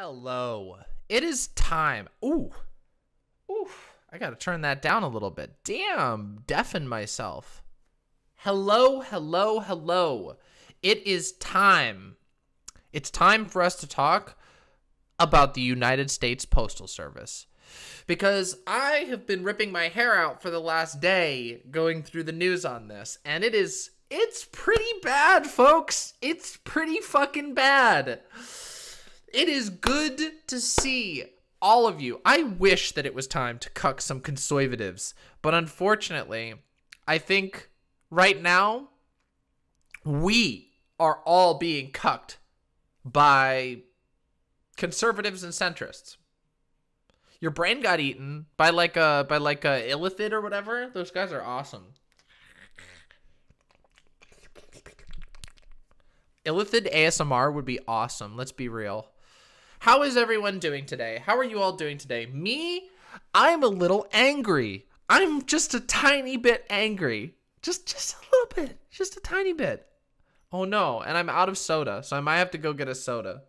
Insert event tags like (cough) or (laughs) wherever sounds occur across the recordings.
Hello. It is time. Ooh. Ooh. I gotta turn that down a little bit. Damn, deafen myself. Hello, hello, hello. It is time. It's time for us to talk about the United States Postal Service. Because I have been ripping my hair out for the last day going through the news on this, and it is it's pretty bad, folks. It's pretty fucking bad. It is good to see all of you. I wish that it was time to cuck some conservatives, but unfortunately, I think right now we are all being cucked by conservatives and centrists. Your brain got eaten by like a by like a illithid or whatever. Those guys are awesome. Illithid ASMR would be awesome. Let's be real. How is everyone doing today? How are you all doing today? Me, I'm a little angry. I'm just a tiny bit angry. Just just a little bit. Just a tiny bit. Oh no, and I'm out of soda, so I might have to go get a soda.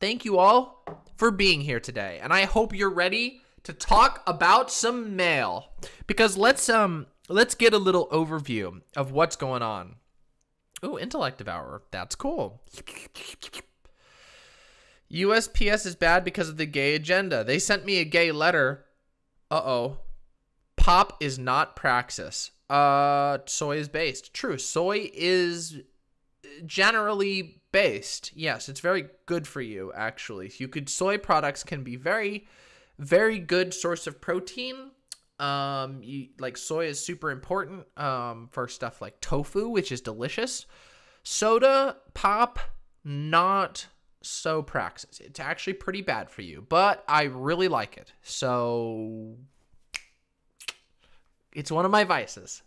Thank you all for being here today, and I hope you're ready to talk about some mail because let's um let's get a little overview of what's going on. Oh, intellect devourer. That's cool. USPS is bad because of the gay agenda. They sent me a gay letter. Uh-oh. Pop is not praxis. Uh, soy is based. True. Soy is generally based. Yes, it's very good for you, actually. You could, soy products can be very, very good source of protein. Um, you, like soy is super important um, for stuff like tofu, which is delicious. Soda, pop, not so praxis. It's actually pretty bad for you, but I really like it. So it's one of my vices.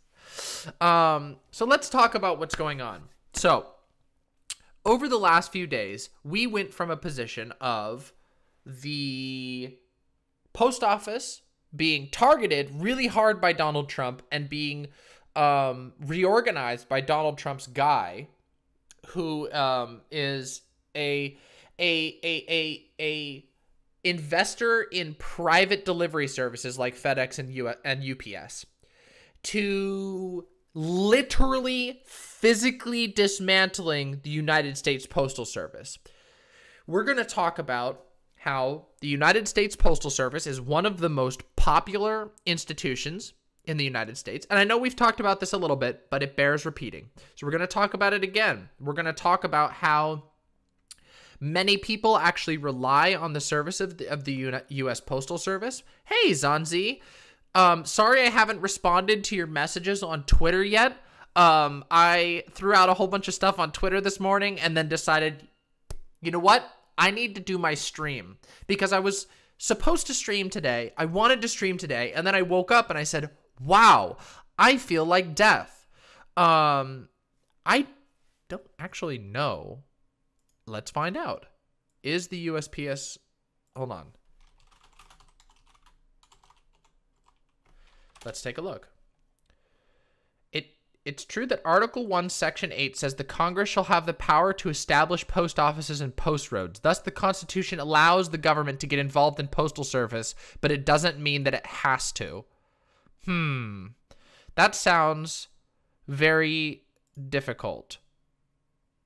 Um, so let's talk about what's going on. So over the last few days, we went from a position of the post office being targeted really hard by Donald Trump and being um, reorganized by Donald Trump's guy, who um, is a a a a a investor in private delivery services like FedEx and U and UPS, to literally physically dismantling the United States Postal Service. We're going to talk about how the United States Postal Service is one of the most popular institutions in the United States. And I know we've talked about this a little bit, but it bears repeating. So we're going to talk about it again. We're going to talk about how many people actually rely on the service of the, of the U.S. Postal Service. Hey, Zanzi. Um, sorry I haven't responded to your messages on Twitter yet. Um, I threw out a whole bunch of stuff on Twitter this morning and then decided, you know what? I need to do my stream because I was supposed to stream today. I wanted to stream today. And then I woke up and I said, wow, I feel like death. Um, I don't actually know. Let's find out. Is the USPS, hold on. Let's take a look. It it's true that Article 1 Section 8 says the Congress shall have the power to establish post offices and post roads. Thus the Constitution allows the government to get involved in postal service, but it doesn't mean that it has to. Hmm. That sounds very difficult.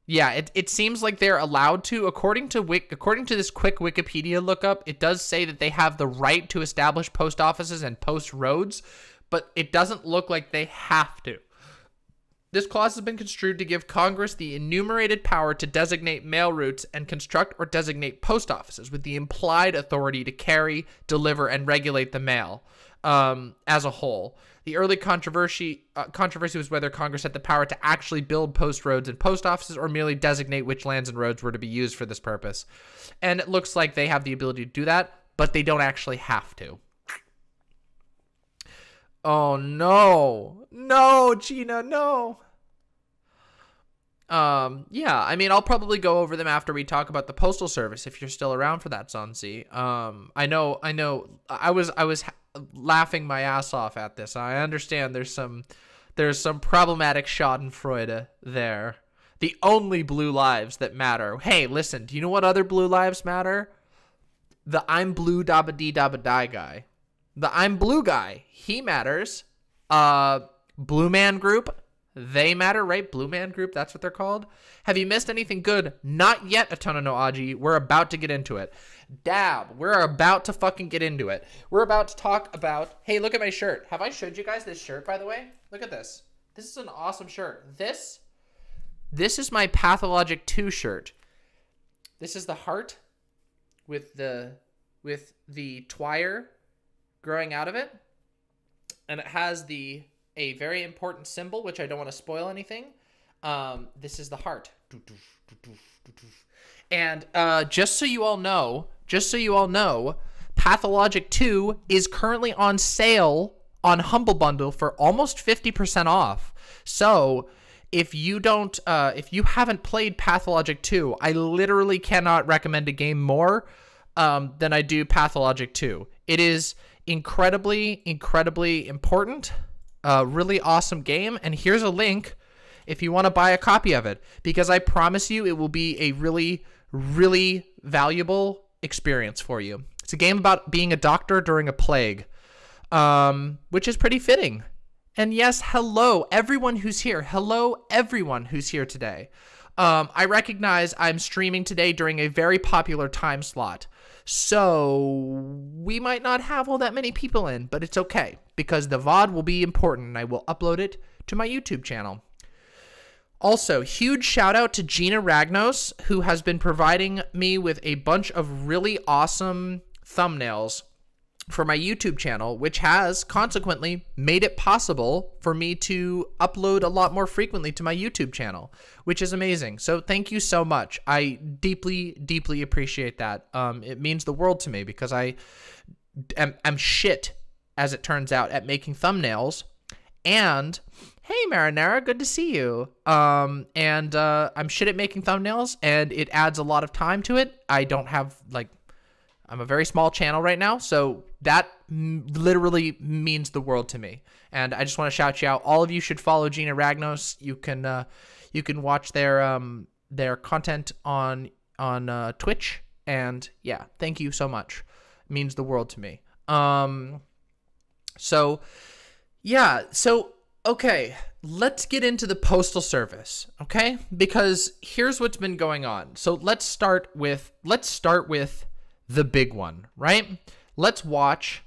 Yeah, it, it seems like they're allowed to. According to Wik, according to this quick Wikipedia lookup, it does say that they have the right to establish post offices and post roads, but it doesn't look like they have to. This clause has been construed to give Congress the enumerated power to designate mail routes and construct or designate post offices with the implied authority to carry, deliver, and regulate the mail um, as a whole. The early controversy uh, controversy was whether Congress had the power to actually build post roads and post offices or merely designate which lands and roads were to be used for this purpose. And it looks like they have the ability to do that, but they don't actually have to. Oh no. No, Jeena, no. Um, yeah, I mean, I'll probably go over them after we talk about the postal service if you're still around for that, Zonzi. Um, I know, I know, I was, I was laughing my ass off at this. I understand there's some, there's some problematic Schadenfreude there The only blue lives that matter. Hey, listen, do you know what other blue lives matter? The I'm blue dabba dee dabba die guy. The I'm blue guy. He matters. Uh Blue Man Group. They matter, right? Blue Man Group, that's what they're called. Have you missed anything good? Not yet, Atono no Aji. We're about to get into it. Dab, we're about to fucking get into it. We're about to talk about. Hey, look at my shirt. Have I showed you guys this shirt, by the way? Look at this. This is an awesome shirt. This, this is my Pathologic 2 shirt. This is the heart with the with the twyre growing out of it. And it has the a very important symbol, which I don't want to spoil anything. Um, this is the heart. And uh, just so you all know, just so you all know, Pathologic 2 is currently on sale on Humble Bundle for almost 50% off. So if you don't, uh, if you haven't played Pathologic 2, I literally cannot recommend a game more um, than I do Pathologic 2. It is incredibly, incredibly important. A really awesome game. And here's a link if you want to buy a copy of it, because I promise you it will be a really, really valuable experience for you. It's a game about being a doctor during a plague, um, which is pretty fitting. And yes, hello, everyone who's here. Hello, everyone who's here today. Um, I recognize I'm streaming today during a very popular time slot. So we might not have all that many people in, but it's okay because the VOD will be important and I will upload it to my YouTube channel. Also, huge shout out to Jeena Ragnos, who has been providing me with a bunch of really awesome thumbnails for my YouTube channel, which has consequently made it possible for me to upload a lot more frequently to my YouTube channel, which is amazing. So thank you so much. I deeply, deeply appreciate that. Um, it means the world to me because I am, am shit, as it turns out, at making thumbnails. And hey, Marinara, good to see you. Um, and uh, I'm shit at making thumbnails, and it adds a lot of time to it. I don't have like I'm a very small channel right now, so that literally means the world to me. And I just want to shout you out. All of you should follow Jeena Ragnos. You can uh, you can watch their um, their content on on uh, Twitch. And yeah, thank you so much. It means the world to me. Um, so yeah, so okay, let's get into the postal service, okay? Because here's what's been going on. So let's start with let's start with the big one, right? Let's watch.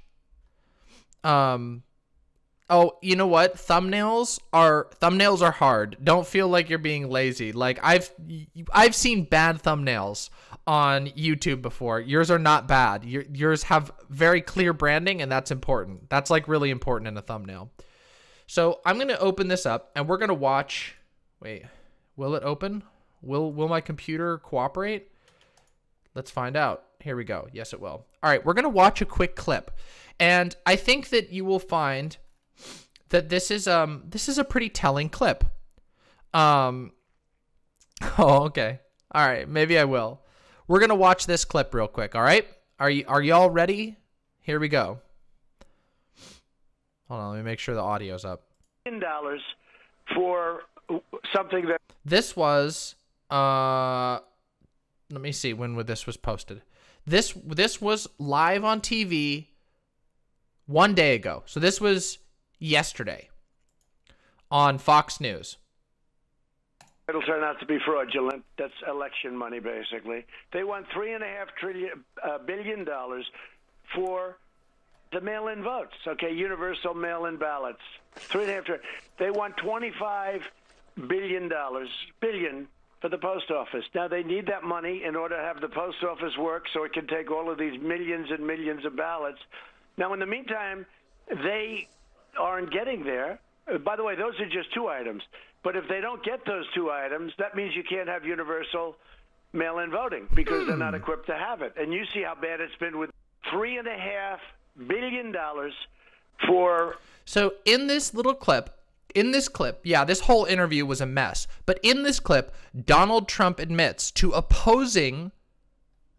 Um, oh, you know what? Thumbnails are thumbnails are hard. Don't feel like you're being lazy. Like I've I've seen bad thumbnails on YouTube before. Yours are not bad. Your, yours have very clear branding, and that's important. That's like really important in a thumbnail. So I'm gonna open this up, and we're gonna watch. Wait, will it open? Will Will my computer cooperate? Let's find out. Here we go. Yes, it will. All right, we're going to watch a quick clip. And I think that you will find that this is um this is a pretty telling clip. Um (laughs) Oh, okay. All right, maybe I will. We're going to watch this clip real quick, all right? Are you are y'all ready? Here we go. Hold on, let me make sure the audio's up. dollars for something that This was uh let me see when this was posted. This this was live on TV one day ago. So this was yesterday on Fox News. It'll turn out to be fraudulent. That's election money, basically. They want three and a half trillion uh, billion dollars for the mail-in votes. Okay, universal mail-in ballots. Three and a half trillion. They want twenty-five billion dollars billion for the post office. Now they need that money in order to have the post office work so it can take all of these millions and millions of ballots. Now in the meantime, they aren't getting there. Uh, by the way, those are just two items. But if they don't get those two items, that means you can't have universal mail-in voting because they're not hmm. equipped to have it. And you see how bad it's been with three and a half billion dollars for. So in this little clip, in this clip, yeah, this whole interview was a mess. But in this clip, Donald Trump admits to opposing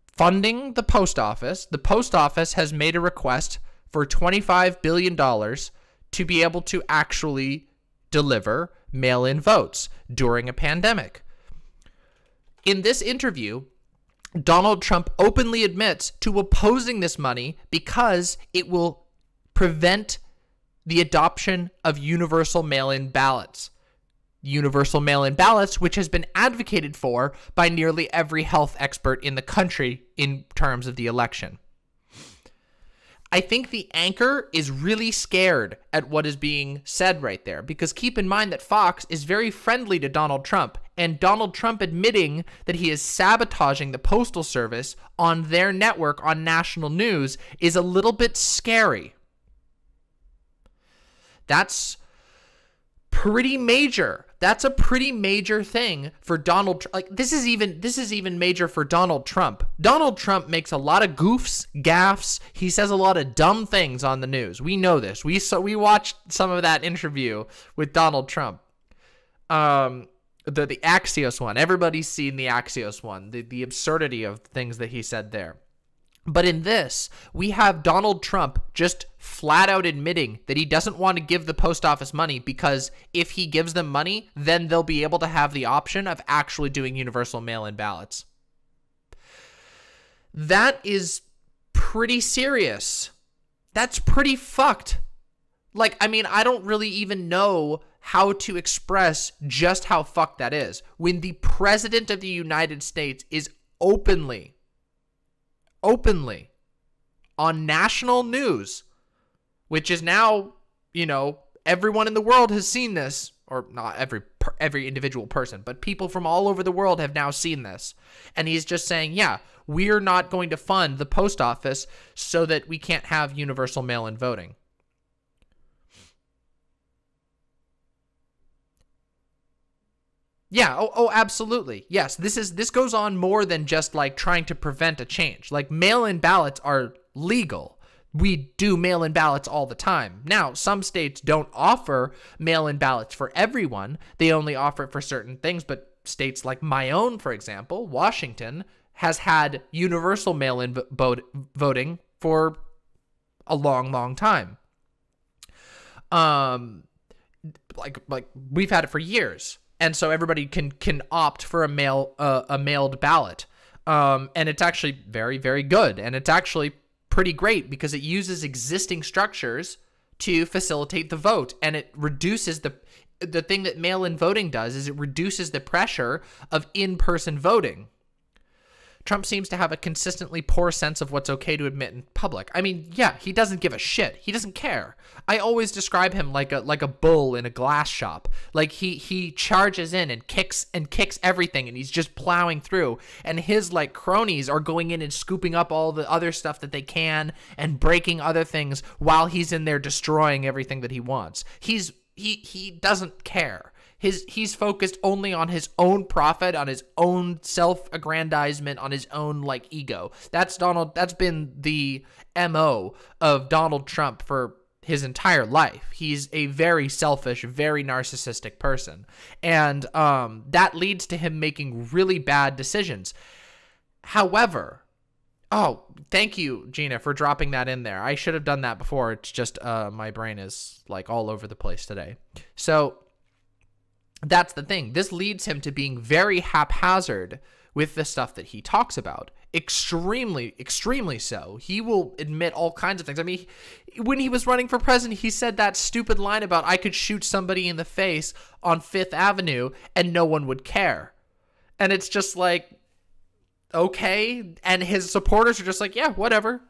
funding the post office. The post office has made a request for $25 billion to be able to actually deliver mail in votes during a pandemic. in this interview, Donald Trump openly admits to opposing this money because it will prevent the adoption of universal mail in ballots. Universal mail in ballots, which has been advocated for by nearly every health expert in the country in terms of the election. I think the anchor is really scared at what is being said right there because keep in mind that Fox is very friendly to Donald Trump and Donald Trump admitting that he is sabotaging the postal service on their network on national news is a little bit scary. That's pretty major. That's a pretty major thing for Donald like this is even this is even major for Donald Trump. Donald Trump makes a lot of goofs, gaffes. He says a lot of dumb things on the news. We know this. We so we watched some of that interview with Donald Trump. Um the the Axios one. Everybody's seen the Axios one. The the absurdity of things that he said there. But in this, we have Donald Trump just flat out admitting that he doesn't want to give the post office money because if he gives them money, then they'll be able to have the option of actually doing universal mail in ballots. That is pretty serious. That's pretty fucked. Like, I mean, I don't really even know how to express just how fucked that is when the president of the United States is openly openly on national news, which is now, you know, everyone in the world has seen this, or not every every individual person, but people from all over the world have now seen this. And he's just saying, yeah, we're not going to fund the post office so that we can't have universal mail-in voting. Yeah, oh, oh absolutely. Yes, this is this goes on more than just like trying to prevent a change. Like mail-in ballots are legal. We do mail-in ballots all the time. Now, some states don't offer mail-in ballots for everyone. They only offer it for certain things, but states like my own, for example, Washington, has had universal mail-in voting for a long, long time. Um like like we've had it for years and so everybody can can opt for a mail uh, a mailed ballot. Um, and it's actually very very good, and it's actually pretty great because it uses existing structures to facilitate the vote, and it reduces the the thing that mail-in voting does is it reduces the pressure of in-person voting. Trump seems to have a consistently poor sense of what's okay to admit in public. I mean, yeah, he doesn't give a shit. He doesn't care. I always describe him like a like a bull in a glass shop. Like he he charges in and kicks and kicks everything and he's just plowing through and his like cronies are going in and scooping up all the other stuff that they can and breaking other things while he's in there destroying everything that he wants. He's he he doesn't care his he's focused only on his own profit, on his own self-aggrandizement, on his own like ego. That's Donald that's been the MO of Donald Trump for his entire life. He's a very selfish, very narcissistic person. And um, that leads to him making really bad decisions. However, oh, thank you, Jeena, for dropping that in there. I should have done that before. It's just uh, my brain is like all over the place today. So that's the thing. This leads him to being very haphazard with the stuff that he talks about. Extremely, extremely so. He will admit all kinds of things. I mean, when he was running for president, he said that stupid line about I could shoot somebody in the face on Fifth Avenue and no one would care. And it's just like, okay. And his supporters are just like, yeah, whatever.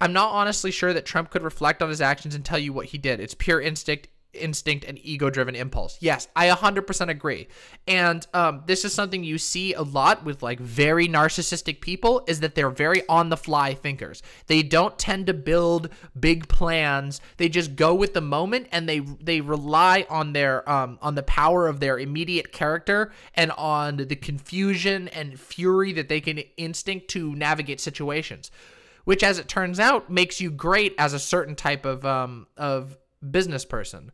I'm not honestly sure that Trump could reflect on his actions and tell you what he did. It's pure instinct instinct and ego driven impulse. Yes, I 100% agree. And um, this is something you see a lot with like very narcissistic people is that they're very on the fly thinkers. They don't tend to build big plans. They just go with the moment and they they rely on their um on the power of their immediate character and on the confusion and fury that they can instinct to navigate situations. Which, as it turns out, makes you great as a certain type of um, of business person.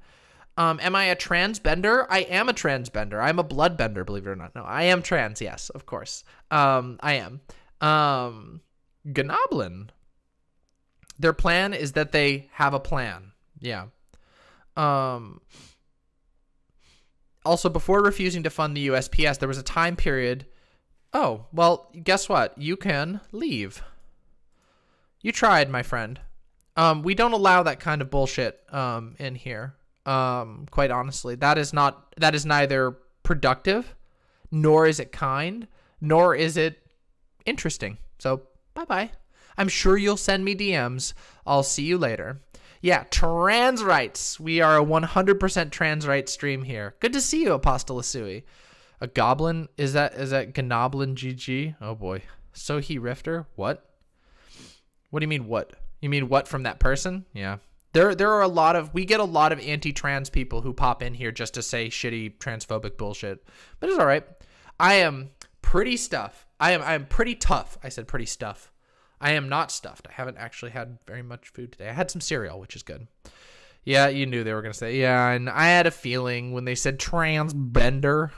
Um, am I a transbender? I am a transbender. I'm a bloodbender, believe it or not. No, I am trans. Yes, of course. Um, I am. Um, Gnoblin. Their plan is that they have a plan. Yeah. Um, also, before refusing to fund the USPS, there was a time period. Oh, well, guess what? You can leave. You tried, my friend. Um, we don't allow that kind of bullshit um, in here. Um, quite honestly, that is not that is neither productive, nor is it kind, nor is it interesting. So bye bye. I'm sure you'll send me DMs. I'll see you later. Yeah, trans rights. We are a 100% trans rights stream here. Good to see you, Apostle Asui. A goblin? Is that is that Gnoblin GG? Oh boy. So he Rifter? What? What do you mean what? You mean what from that person? Yeah. There there are a lot of we get a lot of anti-trans people who pop in here just to say shitty transphobic bullshit. But it's all right. I am pretty stuff. I am I am pretty tough. I said pretty stuff. I am not stuffed. I haven't actually had very much food today. I had some cereal, which is good. Yeah, you knew they were going to say. Yeah, and I had a feeling when they said transbender.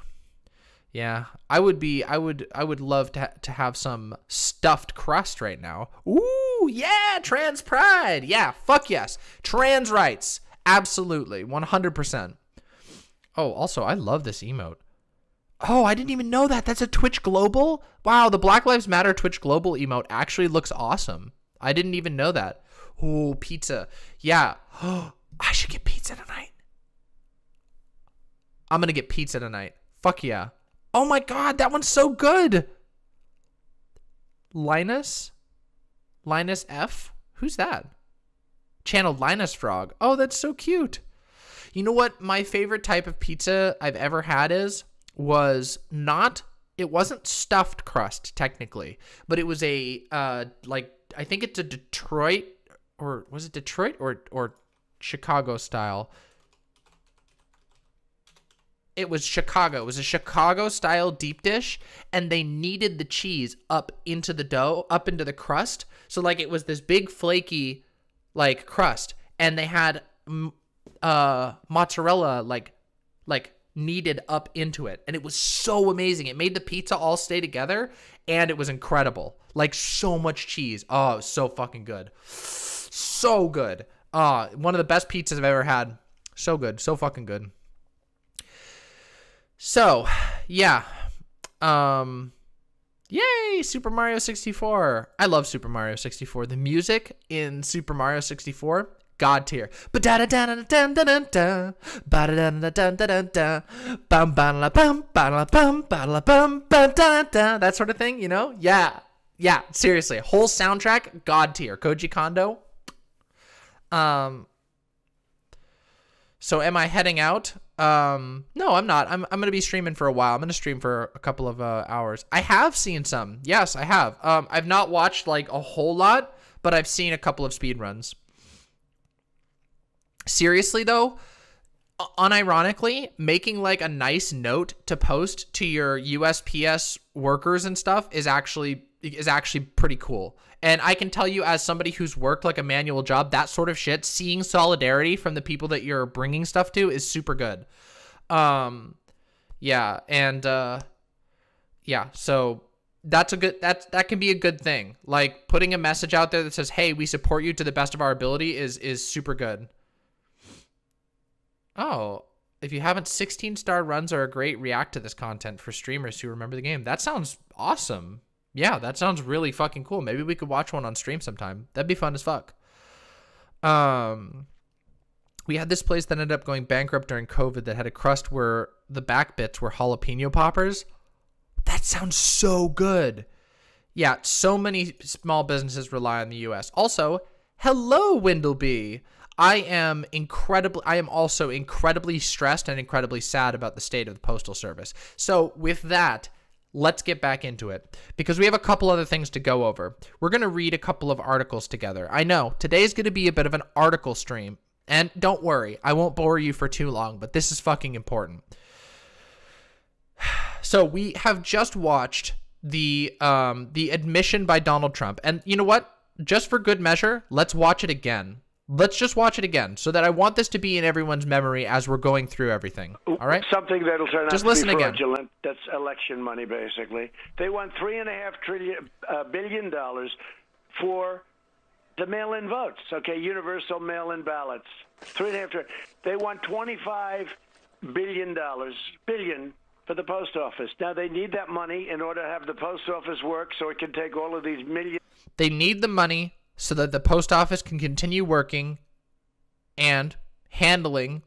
Yeah, I would be I would I would love to ha- to have some stuffed crust right now. Ooh, yeah, trans pride. Yeah, fuck yes. Trans rights. Absolutely. 100%. Oh, also, I love this emote. Oh, I didn't even know that. That's a Twitch Global? Wow, the Black Lives Matter Twitch Global emote actually looks awesome. I didn't even know that. Oh, pizza. Yeah. (gasps) I should get pizza tonight. I'm going to get pizza tonight. Fuck yeah. Oh my god, that one's so good. Linus? Linus F? Who's that? Channel Linus Frog. Oh, that's so cute. You know what my favorite type of pizza I've ever had is? Was not it wasn't stuffed crust technically, but it was a uh like I think it's a Detroit or was it Detroit or or Chicago style it was Chicago. It was a Chicago style deep dish, and they kneaded the cheese up into the dough, up into the crust. So like it was this big flaky, like crust, and they had uh mozzarella like like kneaded up into it, and it was so amazing. It made the pizza all stay together, and it was incredible. Like so much cheese. Oh, so fucking good, so good. Uh, one of the best pizzas I've ever had. So good, so fucking good. So, yeah. Um Yay, Super Mario 64. I love Super Mario 64. The music in Super Mario 64 God tier. That sort of thing, you know? Yeah. Yeah, seriously. Whole soundtrack, God tier. Koji Kondo. Um so am I heading out? Um, no, I'm not. I'm, I'm to be streaming for a while. I'm to stream for a couple of uh, hours. I have seen some. Yes, I have. Um, I've not watched like a whole lot, but I've seen a couple of speed runs. Seriously though, unironically, making like a nice note to post to your USPS workers and stuff is actually is actually pretty cool. And I can tell you, as somebody who's worked like a manual job, that sort of shit, seeing solidarity from the people that you're bringing stuff to is super good. Um, yeah, and uh, yeah, so that's a good that that can be a good thing. Like putting a message out there that says, "Hey, we support you to the best of our ability," is is super good. Oh, if you haven't, 16 star runs are a great react to this content for streamers who remember the game. That sounds awesome. Yeah, that sounds really fucking cool. Maybe we could watch one on stream sometime. That'd be fun as fuck. Um, we had this place that ended up going bankrupt during COVID that had a crust where the back bits were jalapeno poppers. That sounds so good. Yeah, so many small businesses rely on the US. Also, hello, Windleby. I am incredibly I am also incredibly stressed and incredibly sad about the state of the postal service. So, with that, let's get back into it because we have a couple other things to go over. We're going to read a couple of articles together. I know today's going to be a bit of an article stream, and don't worry, I won't bore you for too long, but this is fucking important. (sighs) So we have just watched the um the admission by Donald Trump. And you know what? Just for good measure, let's watch it again Let's just watch it again, so that I want this to be in everyone's memory as we're going through everything. All right? Something that'll turn out just to listen be again. fraudulent. That's election money, basically. They want three and a half trillion uh, billion dollars for the mail-in votes. Okay, universal mail-in ballots. Three and a half trillion. They want 25 billion dollars, billion for the post office. Now they need that money in order to have the post office work, so it can take all of these millions. They need the money so that the post office can continue working and handling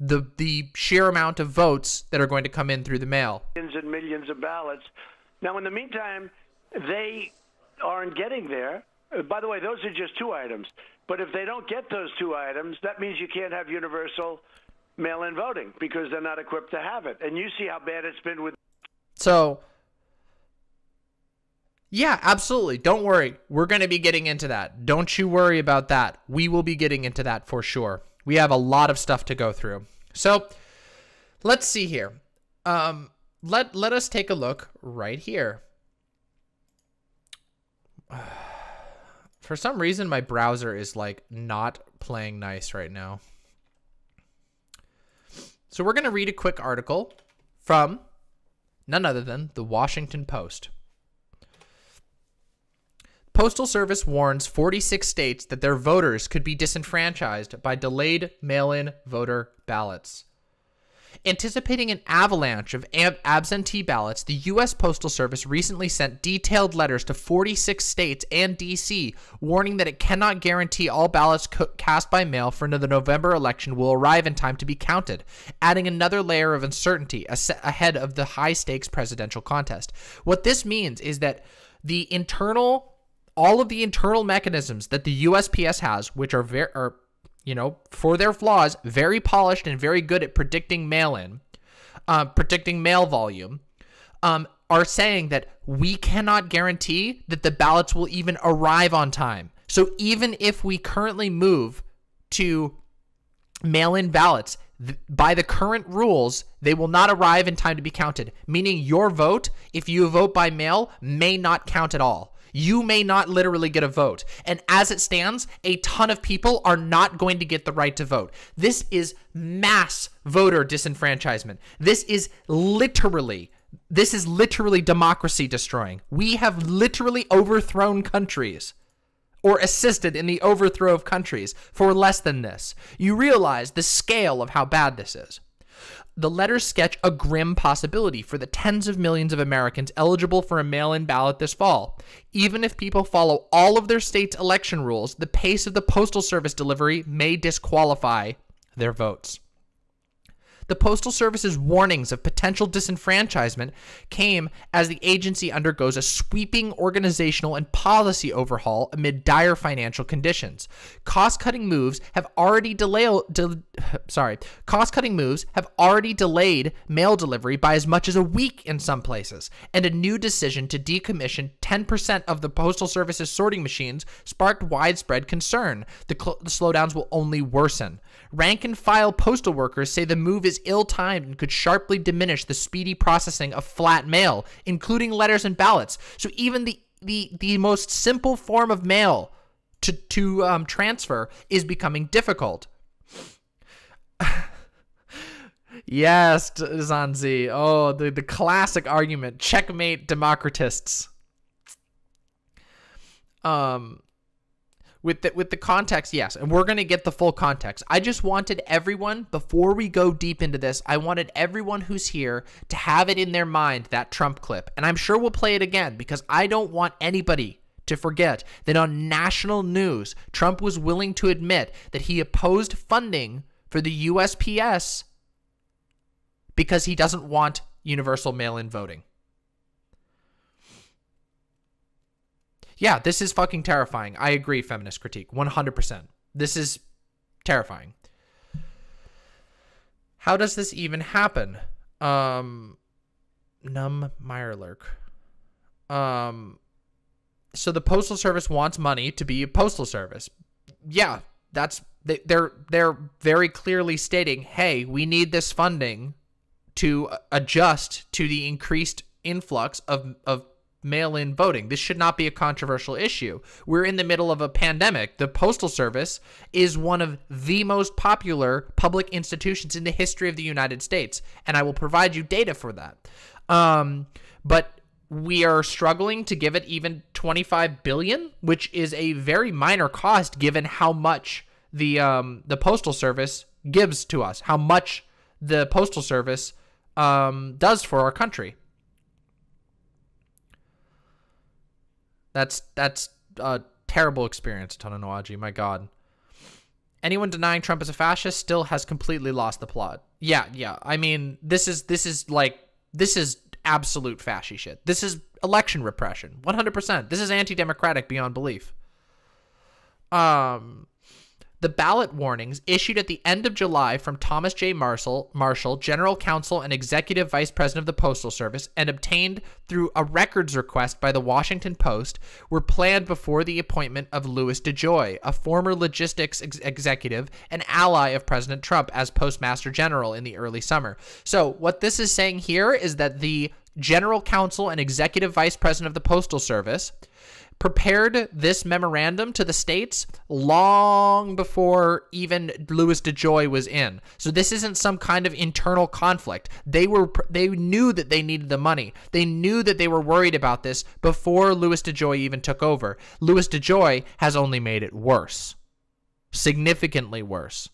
the the sheer amount of votes that are going to come in through the mail. Millions and millions of ballots. Now, in the meantime, they aren't getting there. By the way, those are just two items. But if they don't get those two items, that means you can't have universal mail-in voting because they're not equipped to have it. And you see how bad it's been with. So, yeah, absolutely. Don't worry. We're going to be getting into that. Don't you worry about that. We will be getting into that for sure. We have a lot of stuff to go through. So, let's see here. Um, let let us take a look right here. (sighs) For some reason, my browser is like not playing nice right now. So we're going to read a quick article from none other than the Washington Post. Postal Service warns 46 states that their voters could be disenfranchised by delayed mail in voter ballots. Anticipating an avalanche of ab- absentee ballots, the U.S. Postal Service recently sent detailed letters to 46 states and D.C., warning that it cannot guarantee all ballots cast by mail for the November election will arrive in time to be counted, adding another layer of uncertainty ahead of the high stakes presidential contest. What this means is that the internal all of the internal mechanisms that the USPS has, which are very are you know, for their flaws, very polished and very good at predicting mail in, uh, predicting mail volume, um, are saying that we cannot guarantee that the ballots will even arrive on time. So even if we currently move to mail in ballots, by the current rules, they will not arrive in time to be counted, meaning your vote, if you vote by mail, may not count at all you may not literally get a vote. And as it stands, a ton of people are not going to get the right to vote. This is mass voter disenfranchisement. This is literally this is literally democracy destroying. We have literally overthrown countries or assisted in the overthrow of countries for less than this. You realize the scale of how bad this is. The letters sketch a grim possibility for the tens of millions of Americans eligible for a mail in ballot this fall. Even if people follow all of their state's election rules, the pace of the Postal Service delivery may disqualify their votes. The Postal Service's warnings of potential disenfranchisement came as the agency undergoes a sweeping organizational and policy overhaul amid dire financial conditions. Cost-cutting moves have already delayed de- (laughs) sorry, cost-cutting moves have already delayed mail delivery by as much as a week in some places, and a new decision to decommission 10% of the Postal Service's sorting machines sparked widespread concern. The, the slowdowns will only worsen. Rank and file postal workers say the move is ill timed and could sharply diminish the speedy processing of flat mail, including letters and ballots. So even the the, the most simple form of mail to, to um, transfer is becoming difficult. (laughs) yes, Zanzi. Oh, the, the classic argument. Checkmate democratists. Um, with the, with the context, yes, and we're going to get the full context. I just wanted everyone before we go deep into this, I wanted everyone who's here to have it in their mind that Trump clip. And I'm sure we'll play it again because I don't want anybody to forget that on national news, Trump was willing to admit that he opposed funding for the USPS because he doesn't want universal mail-in voting. Yeah, this is fucking terrifying. I agree, feminist critique. 100%. This is terrifying. How does this even happen? Um, Num Meyerlurk. Um, so the postal service wants money to be a postal service. Yeah, that's they, they're they're very clearly stating, "Hey, we need this funding to adjust to the increased influx of of mail in voting. This should not be a controversial issue. We're in the middle of a pandemic. The Postal Service is one of the most popular public institutions in the history of the United States, and I will provide you data for that. Um, but we are struggling to give it even 25 billion, which is a very minor cost given how much the um, the postal service gives to us, how much the postal service um, does for our country. That's that's a terrible experience, Tonanoaji. My God. Anyone denying Trump is a fascist still has completely lost the plot. Yeah, yeah. I mean, this is this is like this is absolute fascist shit. This is election repression. 100%. This is anti-democratic beyond belief. Um the ballot warnings issued at the end of July from Thomas J. Marshall, Marshall, General Counsel and Executive Vice President of the Postal Service, and obtained through a records request by the Washington Post, were planned before the appointment of Louis DeJoy, a former logistics ex executive and ally of President Trump, as Postmaster General in the early summer. So, what this is saying here is that the General Counsel and Executive Vice President of the Postal Service prepared this memorandum to the states long before even Louis DeJoy was in. So this isn't some kind of internal conflict. They were they knew that they needed the money. They knew that they were worried about this before Louis DeJoy even took over. Louis DeJoy has only made it worse. Significantly worse.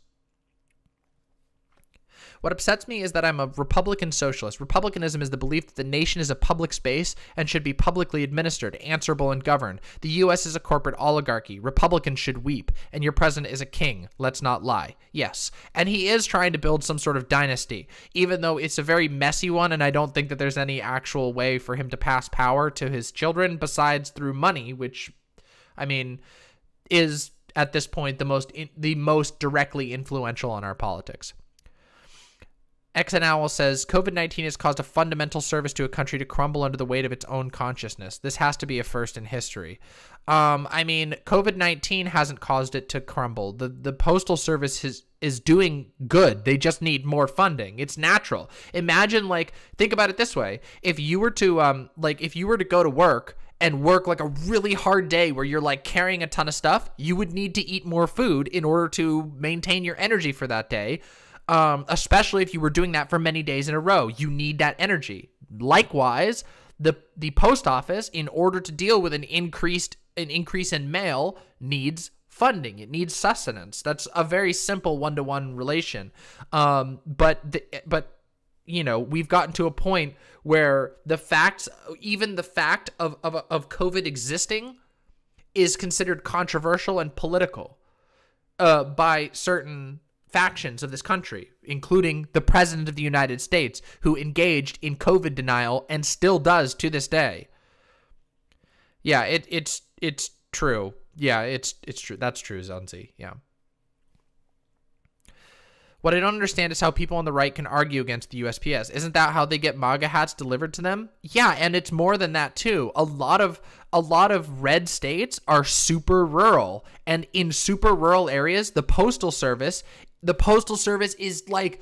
What upsets me is that I'm a Republican socialist. Republicanism is the belief that the nation is a public space and should be publicly administered, answerable, and governed. The U.S. is a corporate oligarchy. Republicans should weep, and your president is a king. Let's not lie. Yes. And he is trying to build some sort of dynasty, even though it's a very messy one, and I don't think that there's any actual way for him to pass power to his children besides through money, which, I mean, is at this point the most the most directly influential on our politics. XNOwl says COVID 19 has caused a fundamental service to a country to crumble under the weight of its own consciousness. This has to be a first in history. Um, I mean, COVID 19 hasn't caused it to crumble. The, the Postal Service is, is doing good. They just need more funding. It's natural. Imagine, like, think about it this way if you were to, um, like, if you were to go to work and work like a really hard day where you're like carrying a ton of stuff, you would need to eat more food in order to maintain your energy for that day um, especially if you were doing that for many days in a row. You need that energy. Likewise, the the post office, in order to deal with an increased an increase in mail, needs funding. It needs sustenance. That's a very simple one to one relation. Um, but the, but you know we've gotten to a point where the facts, even the fact of of of COVID existing, is considered controversial and political uh, by certain factions of this country, including the President of the United States, who engaged in COVID denial and still does to this day. Yeah, it, it's it's true. Yeah, it's it's true. That's true, Zunzi. Yeah. What I don't understand is how people on the right can argue against the USPS. Isn't that how they get MAGA hats delivered to them? Yeah, and it's more than that too. A lot of a lot of red states are super rural, and in super rural areas, the postal service the postal service is like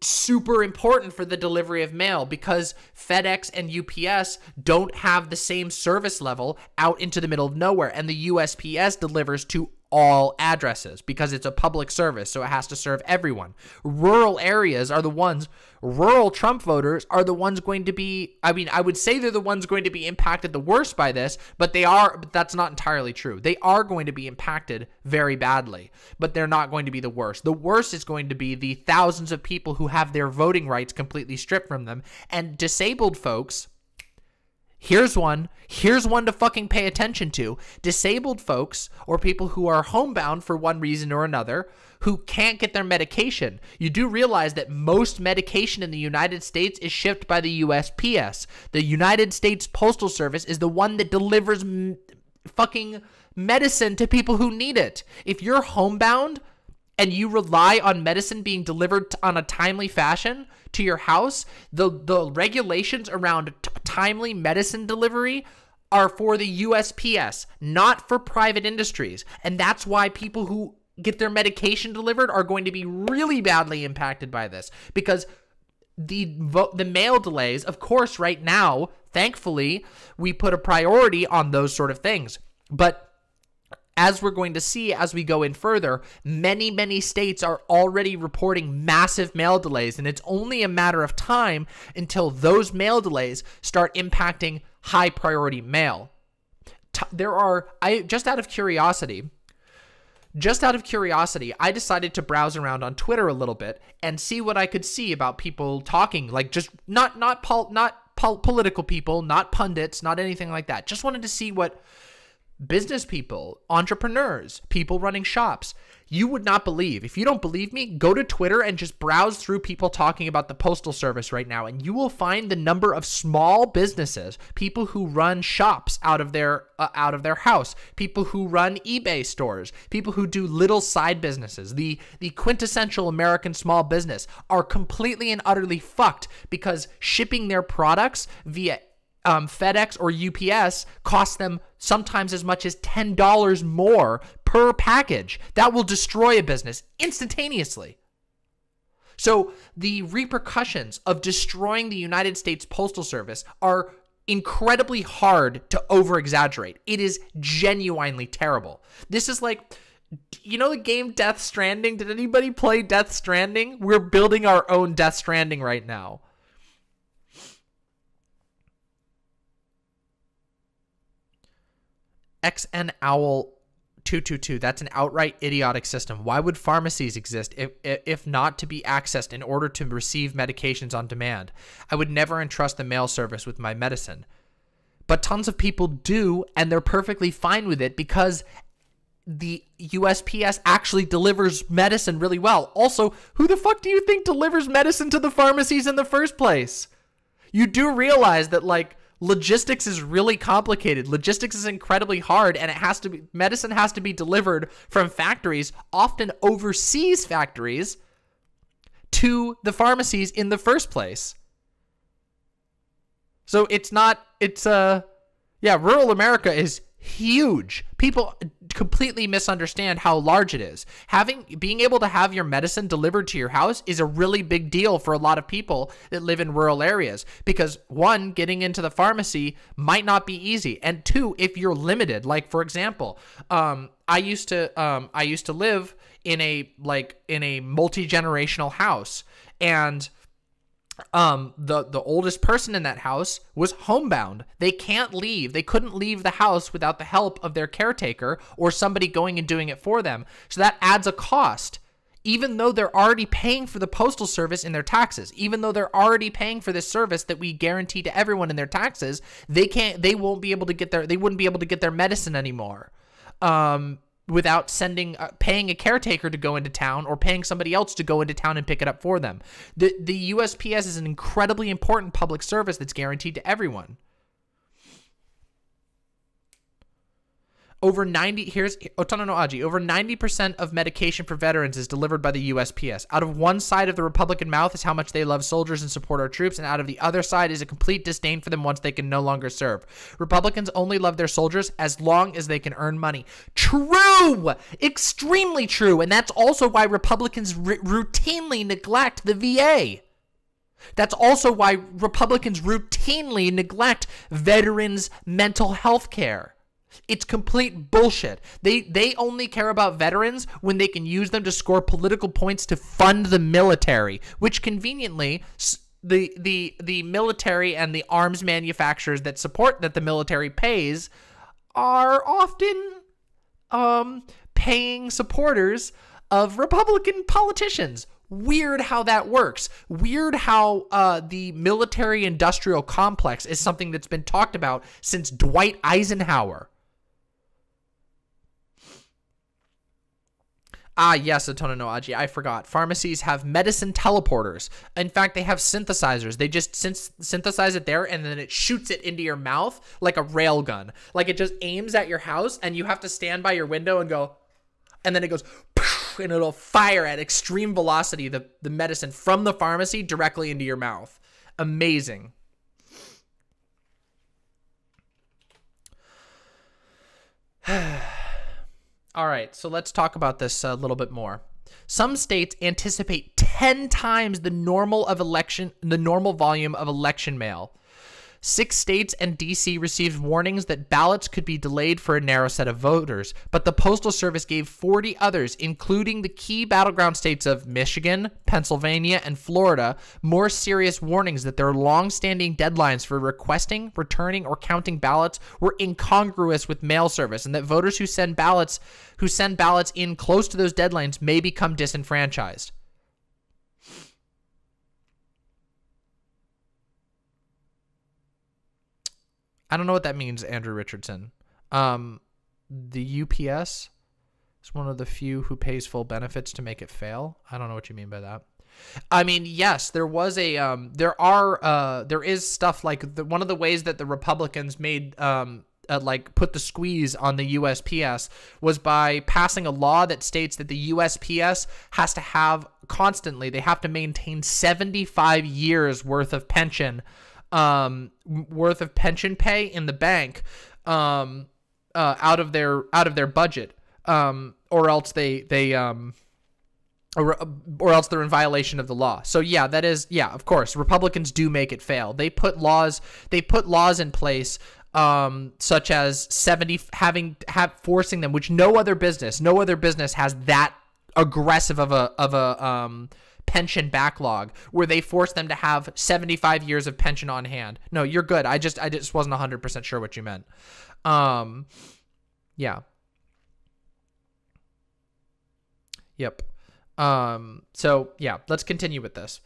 super important for the delivery of mail because FedEx and UPS don't have the same service level out into the middle of nowhere and the USPS delivers to all addresses because it's a public service, so it has to serve everyone. Rural areas are the ones, rural Trump voters are the ones going to be, I mean, I would say they're the ones going to be impacted the worst by this, but they are, but that's not entirely true. They are going to be impacted very badly, but they're not going to be the worst. The worst is going to be the thousands of people who have their voting rights completely stripped from them, and disabled folks Here's one. Here's one to fucking pay attention to. Disabled folks or people who are homebound for one reason or another who can't get their medication. You do realize that most medication in the United States is shipped by the USPS. The United States Postal Service is the one that delivers fucking medicine to people who need it. If you're homebound, and you rely on medicine being delivered on a timely fashion to your house, the the regulations around timely medicine delivery are for the USPS, not for private industries. And that's why people who get their medication delivered are going to be really badly impacted by this because the the mail delays, of course, right now, thankfully, we put a priority on those sort of things. But as we're going to see as we go in further, many, many states are already reporting massive mail delays, and it's only a matter of time until those mail delays start impacting high priority mail. There are, I just out of curiosity, just out of curiosity, I decided to browse around on Twitter a little bit and see what I could see about people talking, like just not not pol- not pol- political people, not pundits, not anything like that. Just wanted to see what business people, entrepreneurs, people running shops, you would not believe. If you don't believe me, go to Twitter and just browse through people talking about the postal service right now and you will find the number of small businesses, people who run shops out of their uh, out of their house, people who run eBay stores, people who do little side businesses. The the quintessential American small business are completely and utterly fucked because shipping their products via um, FedEx or UPS costs them sometimes as much as $10 more per package. That will destroy a business instantaneously. So the repercussions of destroying the United States Postal Service are incredibly hard to over exaggerate. It is genuinely terrible. This is like you know the game Death Stranding? Did anybody play Death Stranding? We're building our own Death Stranding right now. XN Owl 222. That's an outright idiotic system. Why would pharmacies exist if, if not to be accessed in order to receive medications on demand? I would never entrust the mail service with my medicine. But tons of people do, and they're perfectly fine with it because the USPS actually delivers medicine really well. Also, who the fuck do you think delivers medicine to the pharmacies in the first place? You do realize that, like, logistics is really complicated. Logistics is incredibly hard and it has to be medicine has to be delivered from factories, often overseas factories to the pharmacies in the first place. So it's not it's uh yeah, rural America is huge. People completely misunderstand how large it is. Having being able to have your medicine delivered to your house is a really big deal for a lot of people that live in rural areas because one, getting into the pharmacy might not be easy, and two, if you're limited, like for example, um, I used to um, I used to live in a like in a multi-generational house and um the the oldest person in that house was homebound. They can't leave. They couldn't leave the house without the help of their caretaker or somebody going and doing it for them. So that adds a cost. Even though they're already paying for the postal service in their taxes even though they're already paying for this service that we guarantee to everyone in their taxes they can't they won't be able to get their they wouldn't be able to get their medicine anymore. Um without sending uh, paying a caretaker to go into town or paying somebody else to go into town and pick it up for them. The the USPS is an incredibly important public service that's guaranteed to everyone. Over 90 here's Otono no Aji. Over 90% of medication for veterans is delivered by the USPS. Out of one side of the Republican mouth is how much they love soldiers and support our troops, and out of the other side is a complete disdain for them once they can no longer serve. Republicans only love their soldiers as long as they can earn money. True! Extremely true. And that's also why Republicans routinely neglect the VA. That's also why Republicans routinely neglect veterans' mental health care. It's complete bullshit. They they only care about veterans when they can use them to score political points to fund the military, which conveniently the the the military and the arms manufacturers that support that the military pays are often um paying supporters of Republican politicians. Weird how that works. Weird how uh, the military industrial complex is something that's been talked about since Dwight Eisenhower. Ah, yes, Atono no Aji. I forgot. Pharmacies have medicine teleporters. In fact, they have synthesizers. They just synth synthesize it there and then it shoots it into your mouth like a railgun. Like it just aims at your house and you have to stand by your window and go, and then it goes, and it'll fire at extreme velocity the, the medicine from the pharmacy directly into your mouth. Amazing. (sighs) All right, so let's talk about this a little bit more. Some states anticipate 10 times the normal of election the normal volume of election mail. Six states and DC received warnings that ballots could be delayed for a narrow set of voters, but the Postal Service gave 40 others, including the key battleground states of Michigan, Pennsylvania, and Florida, more serious warnings that their long standing deadlines for requesting, returning, or counting ballots were incongruous with mail service, and that voters who send ballots who send ballots in close to those deadlines may become disenfranchised. I don't know what that means, Andrew Richardson. Um, the UPS is one of the few who pays full benefits to make it fail. I don't know what you mean by that. I mean, yes, there was a um, there are uh, there is stuff like the, one of the ways that the Republicans made um, uh, like put the squeeze on the USPS was by passing a law that states that the USPS has to have constantly they have to maintain 75 years worth of pension um, worth of pension pay in the bank um, uh, out of their out of their budget, um, or else they they um, or, or else they're in violation of the law. So yeah, that is yeah, of course, Republicans do make it fail. They put laws they put laws in place um, such as 70 having have forcing them which no other business, no other business has that aggressive of a of a um pension backlog where they force them to have 75 years of pension on hand. No, you're good. I just I just wasn't 100% sure what you meant. Um yeah. Yep. Um so yeah, let's continue with this.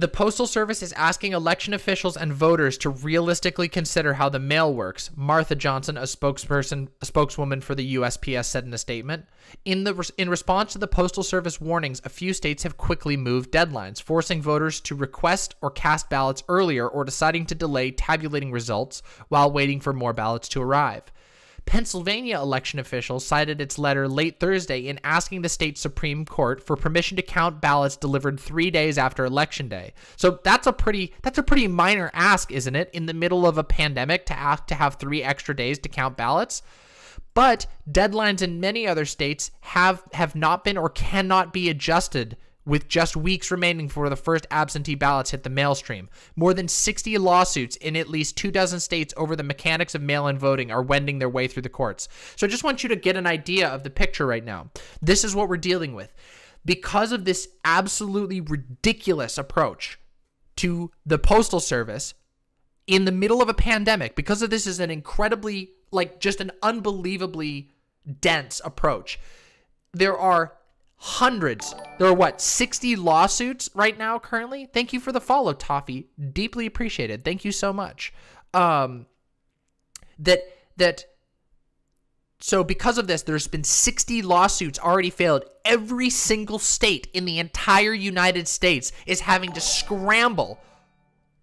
The Postal Service is asking election officials and voters to realistically consider how the mail works, Martha Johnson, a spokesperson, a spokeswoman for the USPS said in a statement. In the in response to the Postal Service warnings, a few states have quickly moved deadlines, forcing voters to request or cast ballots earlier or deciding to delay tabulating results while waiting for more ballots to arrive. Pennsylvania election officials cited its letter late Thursday in asking the state Supreme Court for permission to count ballots delivered 3 days after election day. So that's a pretty that's a pretty minor ask, isn't it? In the middle of a pandemic to ask to have 3 extra days to count ballots. But deadlines in many other states have have not been or cannot be adjusted with just weeks remaining before the first absentee ballots hit the mail stream. More than 60 lawsuits in at least two dozen states over the mechanics of mail in voting are wending their way through the courts. So I just want you to get an idea of the picture right now. This is what we're dealing with. Because of this absolutely ridiculous approach to the Postal Service in the middle of a pandemic, because of this is an incredibly, like, just an unbelievably dense approach. There are hundreds. There are what, 60 lawsuits right now currently? Thank you for the follow, Toffee. Deeply appreciated. Thank you so much. Um that that so because of this there's been 60 lawsuits already failed. Every single state in the entire United States is having to scramble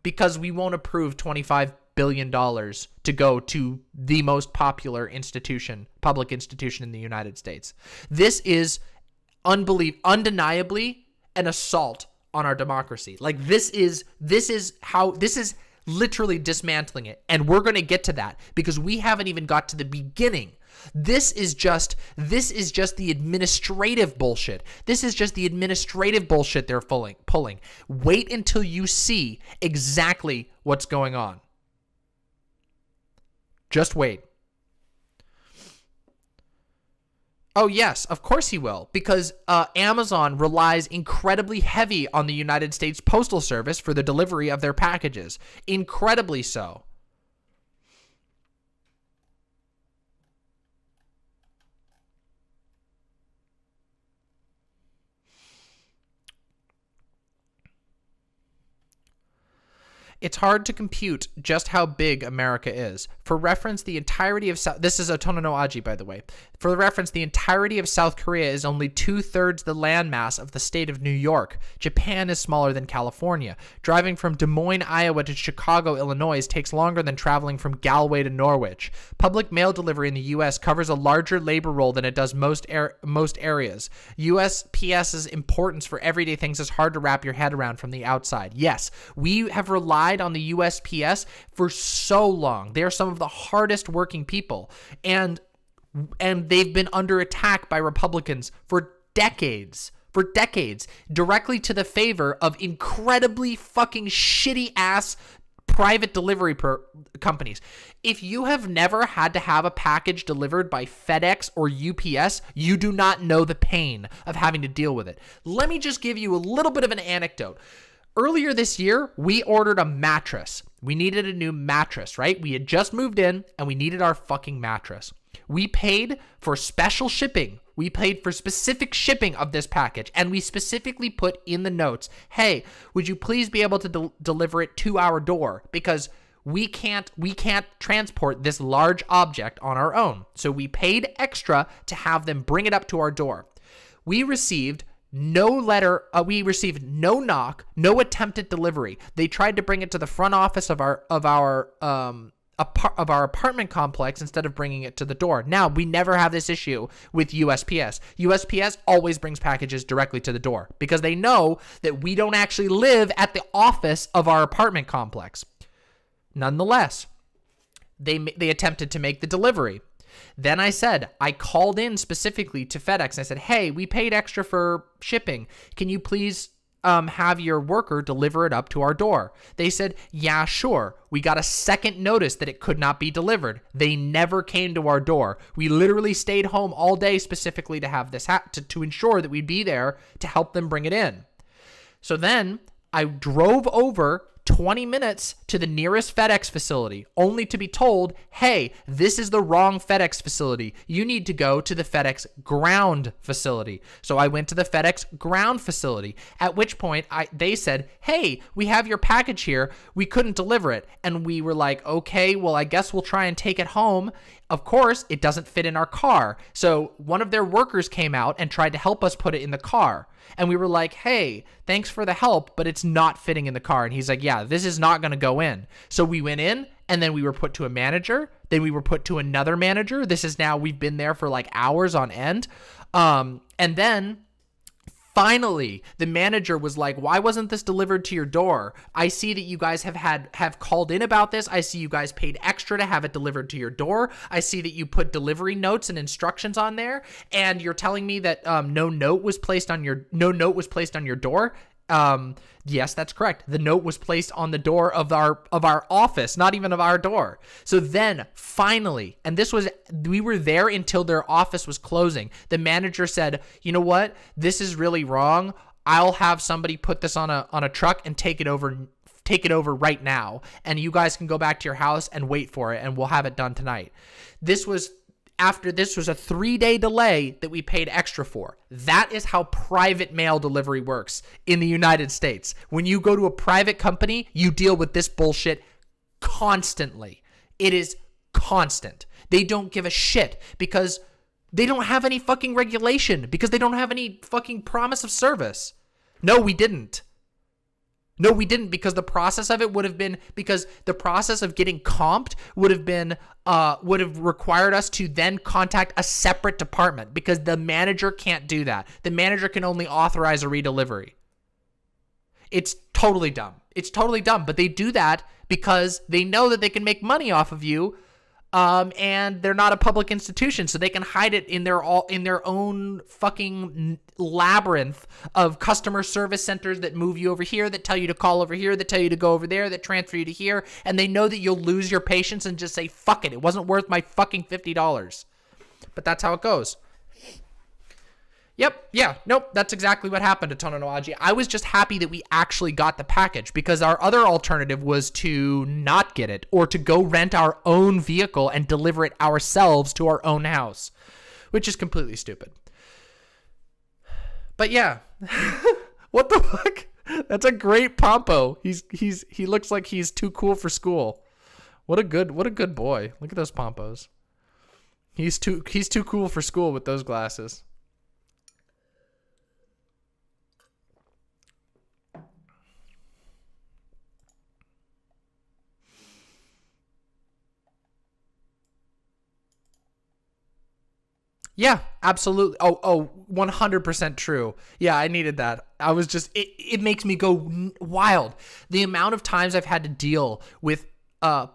because we won't approve 25 billion dollars to go to the most popular institution, public institution in the United States. This is unbelief undeniably an assault on our democracy. Like this is this is how this is literally dismantling it. And we're going to get to that because we haven't even got to the beginning. This is just this is just the administrative bullshit. This is just the administrative bullshit they're pulling pulling. Wait until you see exactly what's going on. Just wait. Oh, yes, of course he will, because uh, Amazon relies incredibly heavy on the United States Postal Service for the delivery of their packages. Incredibly so. It's hard to compute just how big America is. For reference, the entirety of South this is Otono no Aji, by the way. For reference, the entirety of South Korea is only two thirds the landmass of the state of New York. Japan is smaller than California. Driving from Des Moines, Iowa to Chicago, Illinois takes longer than traveling from Galway to Norwich. Public mail delivery in the U.S. covers a larger labor role than it does most er most areas. USPS's importance for everyday things is hard to wrap your head around from the outside. Yes, we have relied relied on the USPS for so long. They are some of the hardest working people and and they've been under attack by Republicans for decades. For decades, directly to the favor of incredibly fucking shitty ass private delivery companies. If you have never had to have a package delivered by FedEx or UPS, you do not know the pain of having to deal with it. Let me just give you a little bit of an anecdote. Earlier this year, we ordered a mattress. We needed a new mattress, right? We had just moved in and we needed our fucking mattress. We paid for special shipping. We paid for specific shipping of this package, and we specifically put in the notes, "Hey, would you please be able to de- deliver it to our door because we can't we can't transport this large object on our own." So we paid extra to have them bring it up to our door. We received no letter uh, we received no knock no attempt at delivery they tried to bring it to the front office of our of our um of our apartment complex instead of bringing it to the door. Now, we never have this issue with USPS. USPS always brings packages directly to the door because they know that we don't actually live at the office of our apartment complex. Nonetheless, they they attempted to make the delivery. Then I said, I called in specifically to FedEx. and I said, "Hey, we paid extra for shipping. Can you please um, have your worker deliver it up to our door. They said, yeah, sure. We got a second notice that it could not be delivered. They never came to our door. We literally stayed home all day specifically to have this ha- to, to ensure that we'd be there to help them bring it in. So then I drove over 20 minutes to the nearest FedEx facility, only to be told, hey, this is the wrong FedEx facility. You need to go to the FedEx ground facility. So I went to the FedEx ground facility, at which point I they said, hey, we have your package here. We couldn't deliver it. And we were like, okay, well, I guess we'll try and take it home. Of course, it doesn't fit in our car. So one of their workers came out and tried to help us put it in the car. And we were like, hey, thanks for the help, but it's not fitting in the car. And he's like, yeah, this is not going to go in. So we went in and then we were put to a manager. Then we were put to another manager. This is now, we've been there for like hours on end. Um, and then finally the manager was like why wasn't this delivered to your door? I see that you guys have had have called in about this. I see you guys paid extra to have it delivered to your door. I see that you put delivery notes and instructions on there and you're telling me that um, no note was placed on your no note was placed on your door um, yes, that's correct. The note was placed on the door of our of our office, not even of our door. So then finally, and this was we were there until their office was closing. The manager said, "You know what? This is really wrong. I'll have somebody put this on a on a truck and take it over take it over right now and you guys can go back to your house and wait for it and we'll have it done tonight." This was after this was a three day delay that we paid extra for. That is how private mail delivery works in the United States. When you go to a private company, you deal with this bullshit constantly. It is constant. They don't give a shit because they don't have any fucking regulation, because they don't have any fucking promise of service. No, we didn't. No, we didn't because the process of it would have been because the process of getting comped would have been uh would have required us to then contact a separate department because the manager can't do that. The manager can only authorize a redelivery. It's totally dumb. It's totally dumb, but they do that because they know that they can make money off of you um, and they're not a public institution, so they can hide it in their all in their own fucking labyrinth of customer service centers that move you over here, that tell you to call over here, that tell you to go over there, that transfer you to here, and they know that you'll lose your patience and just say fuck it, it wasn't worth my fucking fifty dollars. But that's how it goes. Yep, yeah, nope, that's exactly what happened to Tononoaji. I was just happy that we actually got the package because our other alternative was to not get it or to go rent our own vehicle and deliver it ourselves to our own house, which is completely stupid. But yeah. (laughs) what the fuck? That's a great pompo. He's he's he looks like he's too cool for school. What a good what a good boy. Look at those pompos. He's too he's too cool for school with those glasses. Yeah, absolutely. Oh, oh, 100% true. Yeah, I needed that. I was just it it makes me go wild. The amount of times I've had to deal with uh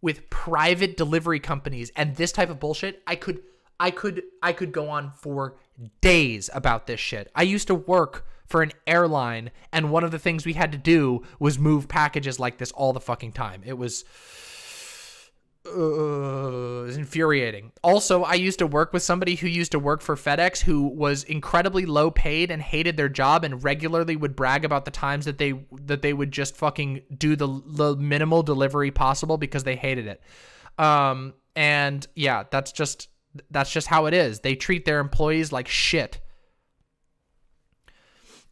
with private delivery companies and this type of bullshit, I could I could I could go on for days about this shit. I used to work for an airline, and one of the things we had to do was move packages like this all the fucking time. It was uh, it's infuriating. Also, I used to work with somebody who used to work for FedEx who was incredibly low paid and hated their job and regularly would brag about the times that they that they would just fucking do the, the minimal delivery possible because they hated it. Um, and yeah, that's just that's just how it is. They treat their employees like shit.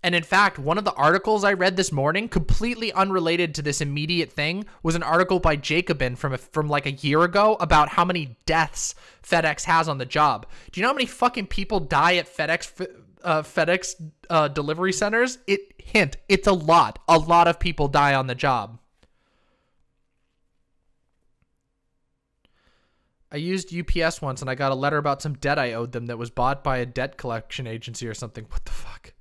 And in fact, one of the articles I read this morning, completely unrelated to this immediate thing, was an article by Jacobin from a, from like a year ago about how many deaths FedEx has on the job. Do you know how many fucking people die at FedEx uh, FedEx uh, delivery centers? It hint, it's a lot. A lot of people die on the job. I used UPS once and I got a letter about some debt I owed them that was bought by a debt collection agency or something. What the fuck?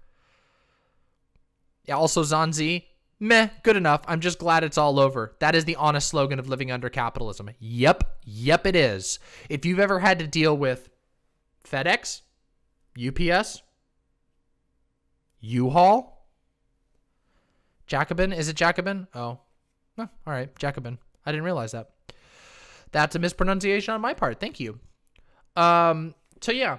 Also Zanzi, meh, good enough. I'm just glad it's all over. That is the honest slogan of living under capitalism. Yep, yep, it is. If you've ever had to deal with FedEx, UPS, U-Haul, Jacobin, is it Jacobin? Oh, oh all right, Jacobin. I didn't realize that. That's a mispronunciation on my part. Thank you. Um, so yeah,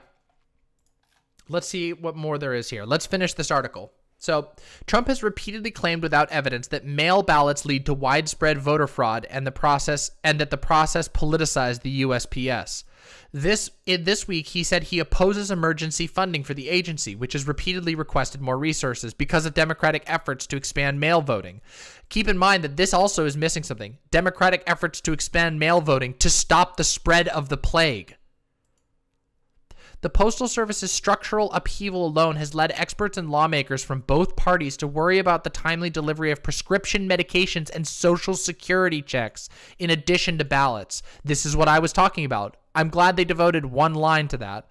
let's see what more there is here. Let's finish this article. So, Trump has repeatedly claimed without evidence that mail ballots lead to widespread voter fraud and the process and that the process politicized the USPS. This in this week he said he opposes emergency funding for the agency, which has repeatedly requested more resources because of Democratic efforts to expand mail voting. Keep in mind that this also is missing something. Democratic efforts to expand mail voting to stop the spread of the plague. The Postal Service's structural upheaval alone has led experts and lawmakers from both parties to worry about the timely delivery of prescription medications and social security checks in addition to ballots. This is what I was talking about. I'm glad they devoted one line to that.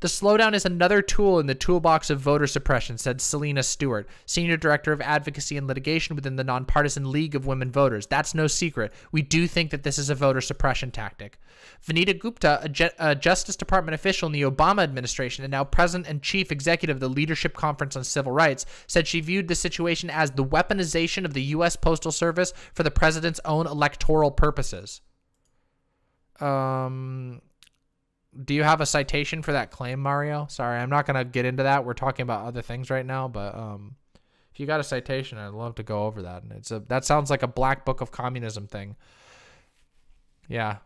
The slowdown is another tool in the toolbox of voter suppression, said Celina Stewart, Senior Director of Advocacy and Litigation within the Nonpartisan League of Women Voters. That's no secret. We do think that this is a voter suppression tactic. Vanita Gupta, a, a Justice Department official in the Obama administration and now President and Chief Executive of the Leadership Conference on Civil Rights, said she viewed the situation as the weaponization of the U.S. Postal Service for the president's own electoral purposes. Um, do you have a citation for that claim, Mario? Sorry, I'm not gonna get into that. We're talking about other things right now, but um, if you got a citation, I'd love to go over that. And it's a that sounds like a black book of communism thing. Yeah,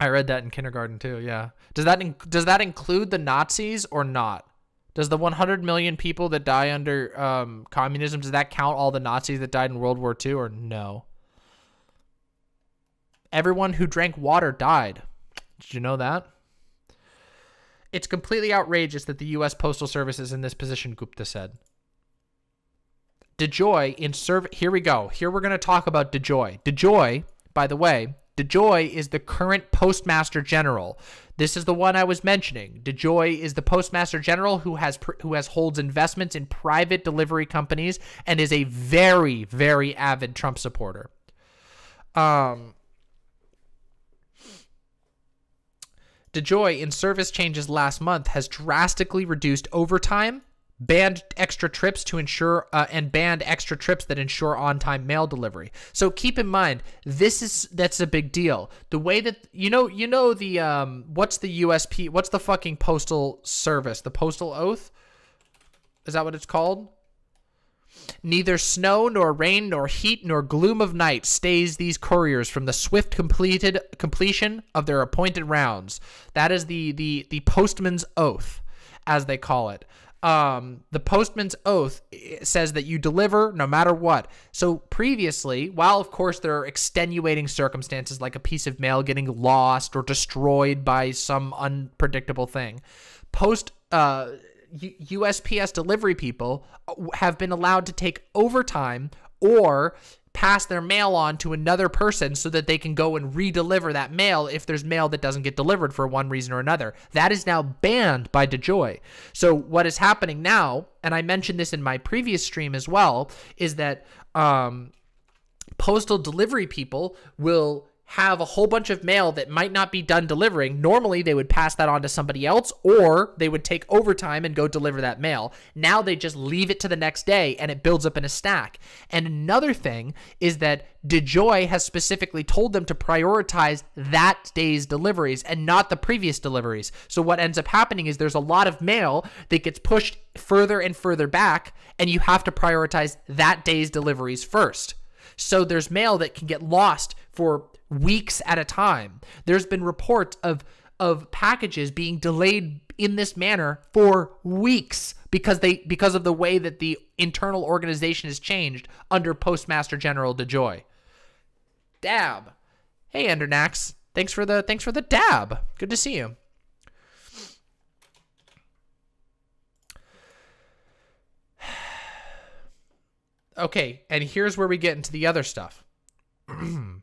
I read that in kindergarten too. Yeah, does that does that include the Nazis or not? Does the 100 million people that die under um, communism does that count all the Nazis that died in World War II or no? Everyone who drank water died. Did you know that? It's completely outrageous that the U.S. Postal Service is in this position, Gupta said. DeJoy in serve. Here we go. Here we're going to talk about DeJoy. DeJoy, by the way, DeJoy is the current Postmaster General. This is the one I was mentioning. DeJoy is the Postmaster General who has who has holds investments in private delivery companies and is a very very avid Trump supporter. Um, DeJoy, in service changes last month, has drastically reduced overtime, banned extra trips to ensure, uh, and banned extra trips that ensure on-time mail delivery. So keep in mind, this is that's a big deal. The way that you know, you know the um, what's the USP? What's the fucking postal service? The postal oath? Is that what it's called? Neither snow nor rain nor heat nor gloom of night stays these couriers from the swift completed completion of their appointed rounds. That is the the the postman's oath, as they call it. Um, the postman's oath says that you deliver no matter what. So previously, while of course there are extenuating circumstances like a piece of mail getting lost or destroyed by some unpredictable thing, post uh, USPS delivery people uh, have been allowed to take overtime or pass their mail on to another person so that they can go and re-deliver that mail if there's mail that doesn't get delivered for one reason or another. That is now banned by DeJoy. So what is happening now, and I mentioned this in my previous stream as well, is that um, postal delivery people will have a whole bunch of mail that might not be done delivering, normally they would pass that on to somebody else or they would take overtime and go deliver that mail. Now they just leave it to the next day and it builds up in a stack. And another thing is that DeJoy has specifically told them to prioritize that day's deliveries and not the previous deliveries. So what ends up happening is there's a lot of mail that gets pushed further and further back and you have to prioritize that day's deliveries first. So there's mail that can get lost for weeks at a time. There's been reports of of packages being delayed in this manner for weeks because they because of the way that the internal organization has changed under Postmaster General DeJoy. Dab. Hey Endernax. Thanks for the thanks for the dab. Good to see you. (sighs) Okay, and here's where we get into the other stuff. (clears throat)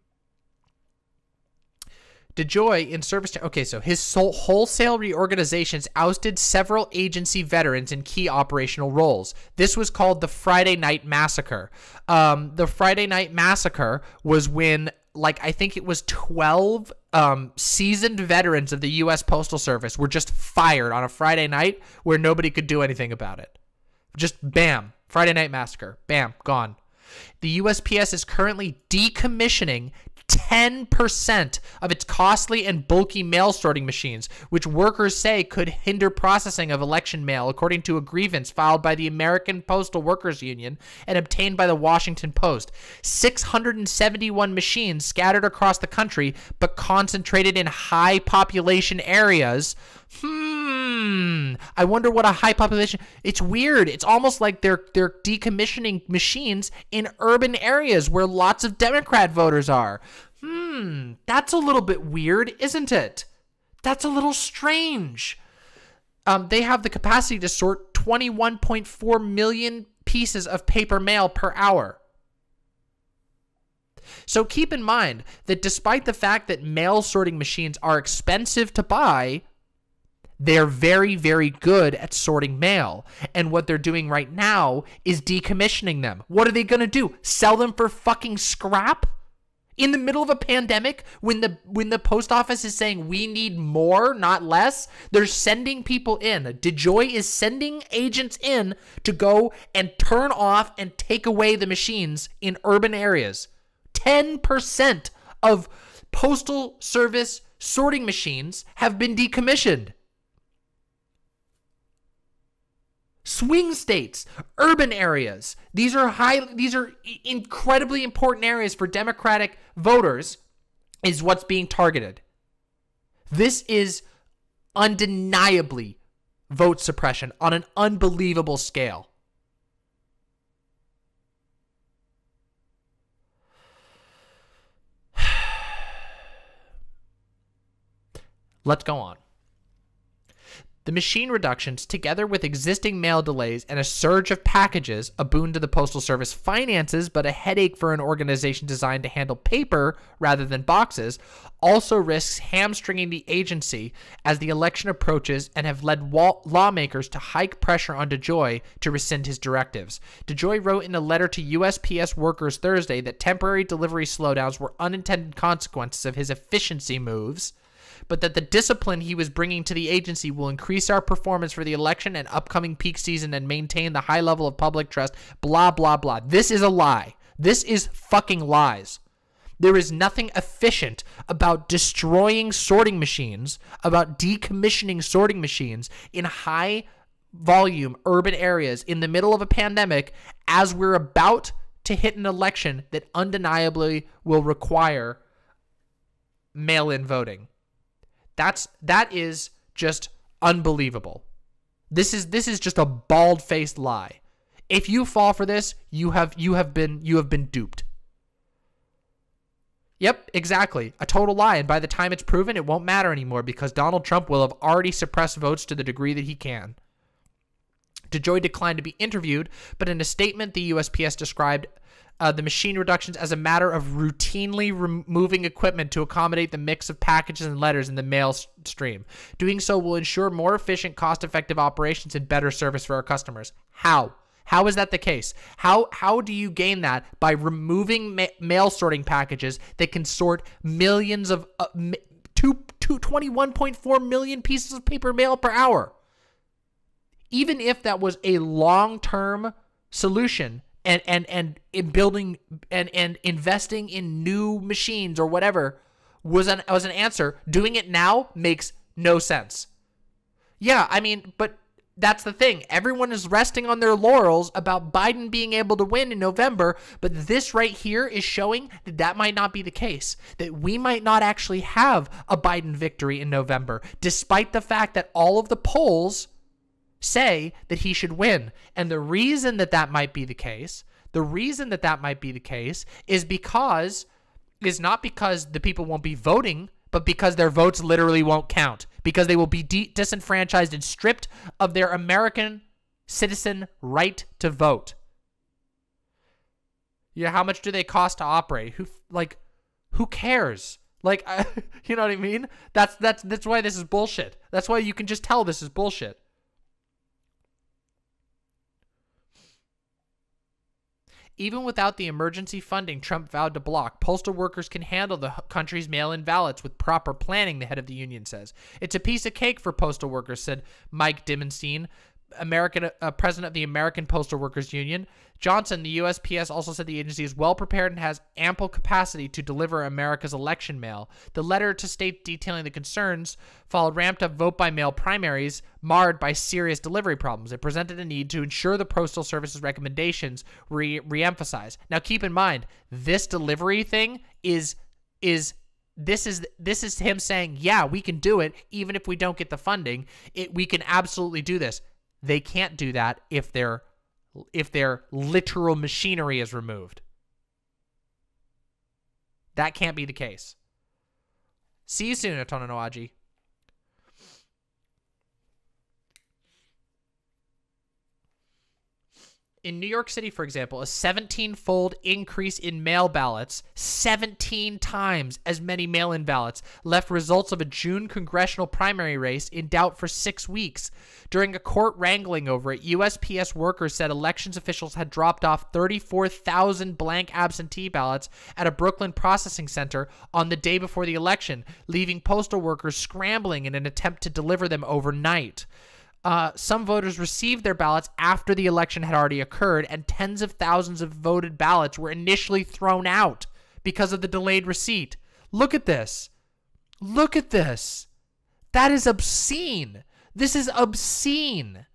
DeJoy in service to okay, so his wholesale reorganizations ousted several agency veterans in key operational roles. This was called the Friday Night Massacre. Um, the Friday Night Massacre was when, like, I think it was twelve um, seasoned veterans of the U.S. Postal Service were just fired on a Friday night where nobody could do anything about it. Just bam, Friday Night Massacre, bam, gone. The USPS is currently decommissioning 10% of its costly and bulky mail sorting machines, which workers say could hinder processing of election mail, according to a grievance filed by the American Postal Workers Union and obtained by the Washington Post. 671 machines scattered across the country, but concentrated in high population areas. Hmm. I wonder what a high population. It's weird. It's almost like they're they're decommissioning machines in urban areas where lots of Democrat voters are. Hmm, that's a little bit weird, isn't it? That's a little strange. Um, they have the capacity to sort 21.4 million pieces of paper mail per hour. So keep in mind that despite the fact that mail sorting machines are expensive to buy, they're very, very good at sorting mail. And what they're doing right now is decommissioning them. What are they going to do? Sell them for fucking scrap? in the middle of a pandemic when the when the post office is saying we need more not less they're sending people in dejoy is sending agents in to go and turn off and take away the machines in urban areas 10% of postal service sorting machines have been decommissioned swing states, urban areas. These are high these are incredibly important areas for democratic voters is what's being targeted. This is undeniably vote suppression on an unbelievable scale. (sighs) Let's go on. The machine reductions, together with existing mail delays and a surge of packages, a boon to the Postal Service finances, but a headache for an organization designed to handle paper rather than boxes, also risks hamstringing the agency as the election approaches and have led lawmakers to hike pressure on DeJoy to rescind his directives. DeJoy wrote in a letter to USPS workers Thursday that temporary delivery slowdowns were unintended consequences of his efficiency moves but that the discipline he was bringing to the agency will increase our performance for the election and upcoming peak season and maintain the high level of public trust. Blah, blah, blah. This is a lie. This is fucking lies. There is nothing efficient about destroying sorting machines, about decommissioning sorting machines in high volume urban areas in the middle of a pandemic as we're about to hit an election that undeniably will require mail in voting. That's that is just unbelievable. This is this is just a bald-faced lie. If you fall for this, you have you have been you have been duped. Yep, exactly. A total lie. And by the time it's proven, it won't matter anymore because Donald Trump will have already suppressed votes to the degree that he can. DeJoy declined to be interviewed, but in a statement, the USPS described uh, the machine reductions as a matter of routinely removing equipment to accommodate the mix of packages and letters in the mail stream. Doing so will ensure more efficient, cost effective operations and better service for our customers. How? How is that the case? How how do you gain that by removing ma- mail sorting packages that can sort millions of uh, two, two, 21.4 million pieces of paper mail per hour? Even if that was a long-term solution and and and in building and and investing in new machines or whatever was an was an answer, doing it now makes no sense. Yeah, I mean, but that's the thing. Everyone is resting on their laurels about Biden being able to win in November, but this right here is showing that that might not be the case. That we might not actually have a Biden victory in November, despite the fact that all of the polls say that he should win. And the reason that that might be the case, the reason that that might be the case is because is not because the people won't be voting but because their votes literally won't count, because they will be disenfranchised and stripped of their American citizen right to vote. Yeah, how much do they cost to operate? Who like who cares? Like (laughs) you know what I mean? That's that's that's why this is bullshit. That's why you can just tell this is bullshit. Even without the emergency funding Trump vowed to block, postal workers can handle the country's mail-in ballots with proper planning, the head of the union says. It's a piece of cake for postal workers, said Mike Dimondstein, American uh, president of the American Postal Workers Union. Johnson, the USPS, also said the agency is well prepared and has ample capacity to deliver America's election mail. The letter to state detailing the concerns followed ramped up vote by mail primaries marred by serious delivery problems. It presented a need to ensure the Postal Service's recommendations re reemphasized. Now, keep in mind, this delivery thing is is this is this is him saying, "Yeah, we can do it even if we don't get the funding. It we can absolutely do this." They can't do that if their if their literal machinery is removed. That can't be the case. See you soon, Otono in New York City, for example, a 17 fold increase in mail ballots, 17 times as many mail in ballots, left results of a June congressional primary race in doubt for six weeks. During a court wrangling over it, USPS workers said elections officials had dropped off 34,000 blank absentee ballots at a Brooklyn processing center on the day before the election, leaving postal workers scrambling in an attempt to deliver them overnight uh, some voters received their ballots after the election had already occurred, and tens of thousands of voted ballots were initially thrown out because of the delayed receipt. Look at this. Look at this. That is obscene. This is obscene.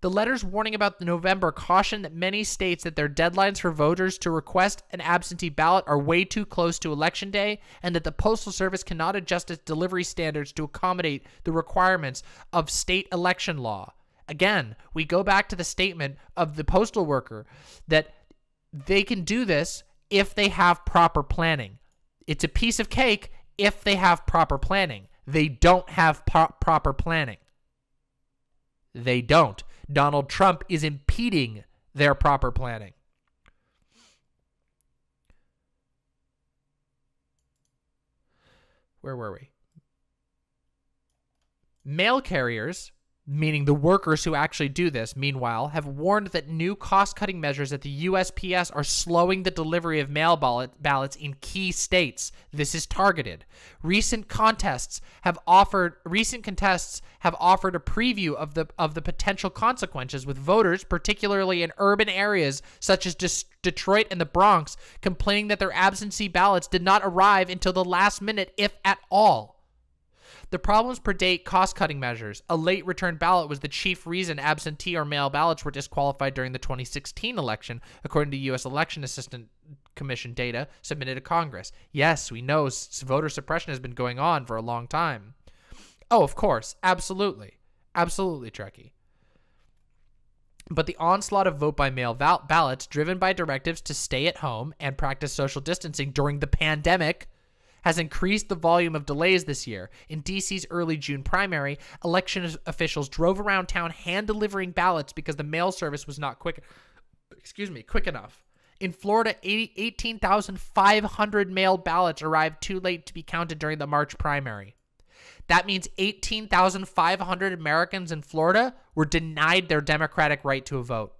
The letters warning about the November caution that many states that their deadlines for voters to request an absentee ballot are way too close to election day and that the Postal Service cannot adjust its delivery standards to accommodate the requirements of state election law. Again, we go back to the statement of the postal worker that they can do this if they have proper planning. It's a piece of cake if they have proper planning. They don't have pro proper planning. They don't. Donald Trump is impeding their proper planning. Where were we? Mail carriers meaning the workers who actually do this, meanwhile, have warned that new cost-cutting measures at the USPS are slowing the delivery of mail ballot ballots in key states. This is targeted. Recent contests have offered recent contests have offered a preview of the of the potential consequences with voters, particularly in urban areas such as De Detroit and the Bronx, complaining that their absentee ballots did not arrive until the last minute if at all. The problems predate cost-cutting measures. A late return ballot was the chief reason absentee or mail ballots were disqualified during the 2016 election, according to U.S. Election Assistance Commission data submitted to Congress. Yes, we know voter suppression has been going on for a long time. Oh, of course. Absolutely. Absolutely, Trekkie. But the onslaught of vote by mail ballots, driven by directives to stay at home and practice social distancing during the pandemic, has increased the volume of delays this year. In DC's early June primary, election officials drove around town hand delivering ballots because the mail service was not quick excuse me, quick enough. In Florida, 18,500 mailed ballots arrived too late to be counted during the March primary. That means 18,500 Americans in Florida were denied their democratic right to a vote.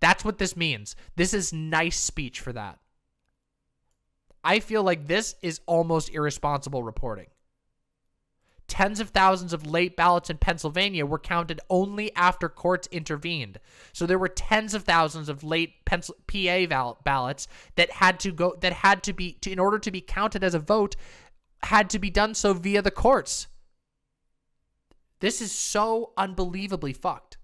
That's what this means. This is nice speech for that. I feel like this is almost irresponsible reporting. Tens of thousands of late ballots in Pennsylvania were counted only after courts intervened. So there were tens of thousands of late PA ballots that had to go that had to be to, in order to be counted as a vote had to be done so via the courts. This is so unbelievably fucked.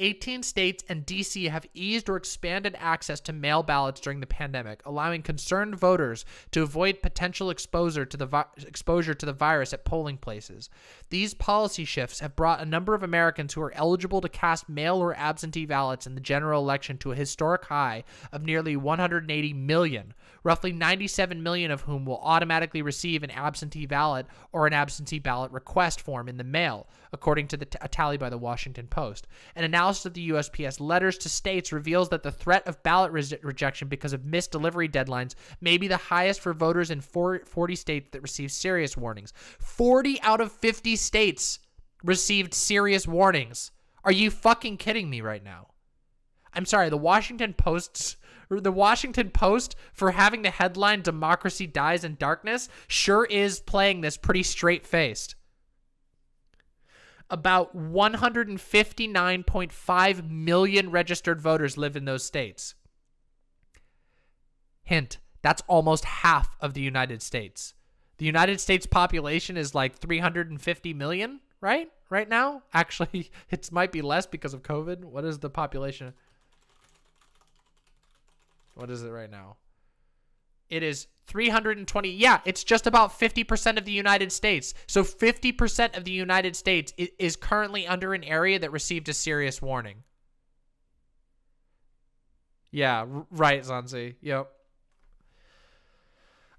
18 states and DC have eased or expanded access to mail ballots during the pandemic, allowing concerned voters to avoid potential exposure to the vi- exposure to the virus at polling places. These policy shifts have brought a number of Americans who are eligible to cast mail or absentee ballots in the general election to a historic high of nearly 180 million, roughly 97 million of whom will automatically receive an absentee ballot or an absentee ballot request form in the mail, according to the t- a tally by the Washington Post. An analysis of the USPS letters to states reveals that the threat of ballot re- rejection because of missed delivery deadlines may be the highest for voters in 40 states that receive serious warnings. 40 out of 50 states received serious warnings. Are you fucking kidding me right now? I'm sorry, the Washington Post's the Washington Post for having the headline Democracy Dies in Darkness sure is playing this pretty straight faced. About 159.5 million registered voters live in those states. Hint, that's almost half of the United States. The United States population is like 350 million, right? Right now? (laughs) Actually, it might be less because of COVID. What is the population? What is it right now? It is 320. Yeah, it's just about 50% of the United States. So 50% of the United States is currently under an area that received a serious warning. Yeah, right, Zanzi. Yep.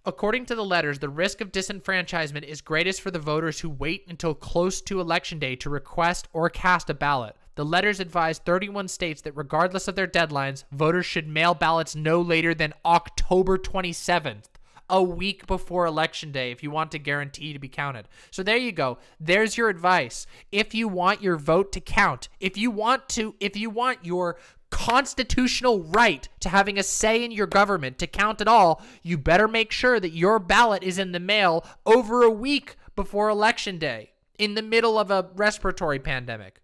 According to the letters, the risk of disenfranchisement is greatest for the voters who wait until close to election day to request or cast a ballot. The letters advise 31 states that regardless of their deadlines, voters should mail ballots no later than October 27th, a week before election day if you want to guarantee to be counted. So there you go. There's your advice. If you want your vote to count, if you want to if you want your constitutional right to having a say in your government to count at all, you better make sure that your ballot is in the mail over a week before election day in the middle of a respiratory pandemic.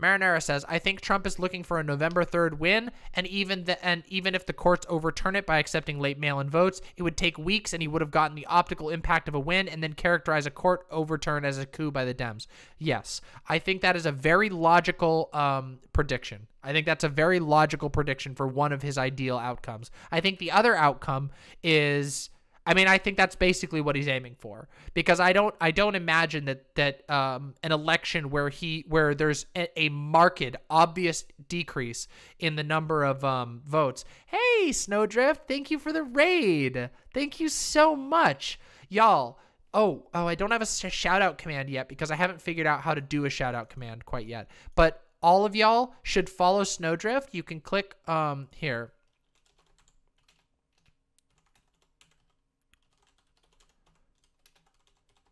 Marinara says, I think Trump is looking for a November 3rd win, and even the, and even if the courts overturn it by accepting late mail-in votes, it would take weeks and he would have gotten the optical impact of a win and then characterize a court overturn as a coup by the Dems. Yes, I think that is a very logical um, prediction. I think that's a very logical prediction for one of his ideal outcomes. I think the other outcome is I mean, I think that's basically what he's aiming for because I don't I don't imagine that that um, an election where he where there's a, a marked obvious decrease in the number of um, votes. Hey, Snowdrift, thank you for the raid. Thank you so much, y'all. Oh, oh, I don't have a shout out command yet because I haven't figured out how to do a shout out command quite yet. But all of y'all should follow Snowdrift. You can click um here